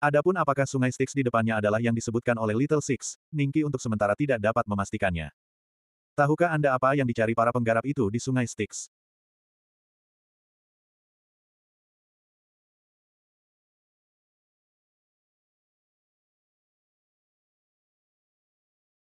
Adapun apakah sungai Styx di depannya adalah yang disebutkan oleh Little Six, Ningki untuk sementara tidak dapat memastikannya. Tahukah Anda apa yang dicari para penggarap itu di sungai Styx?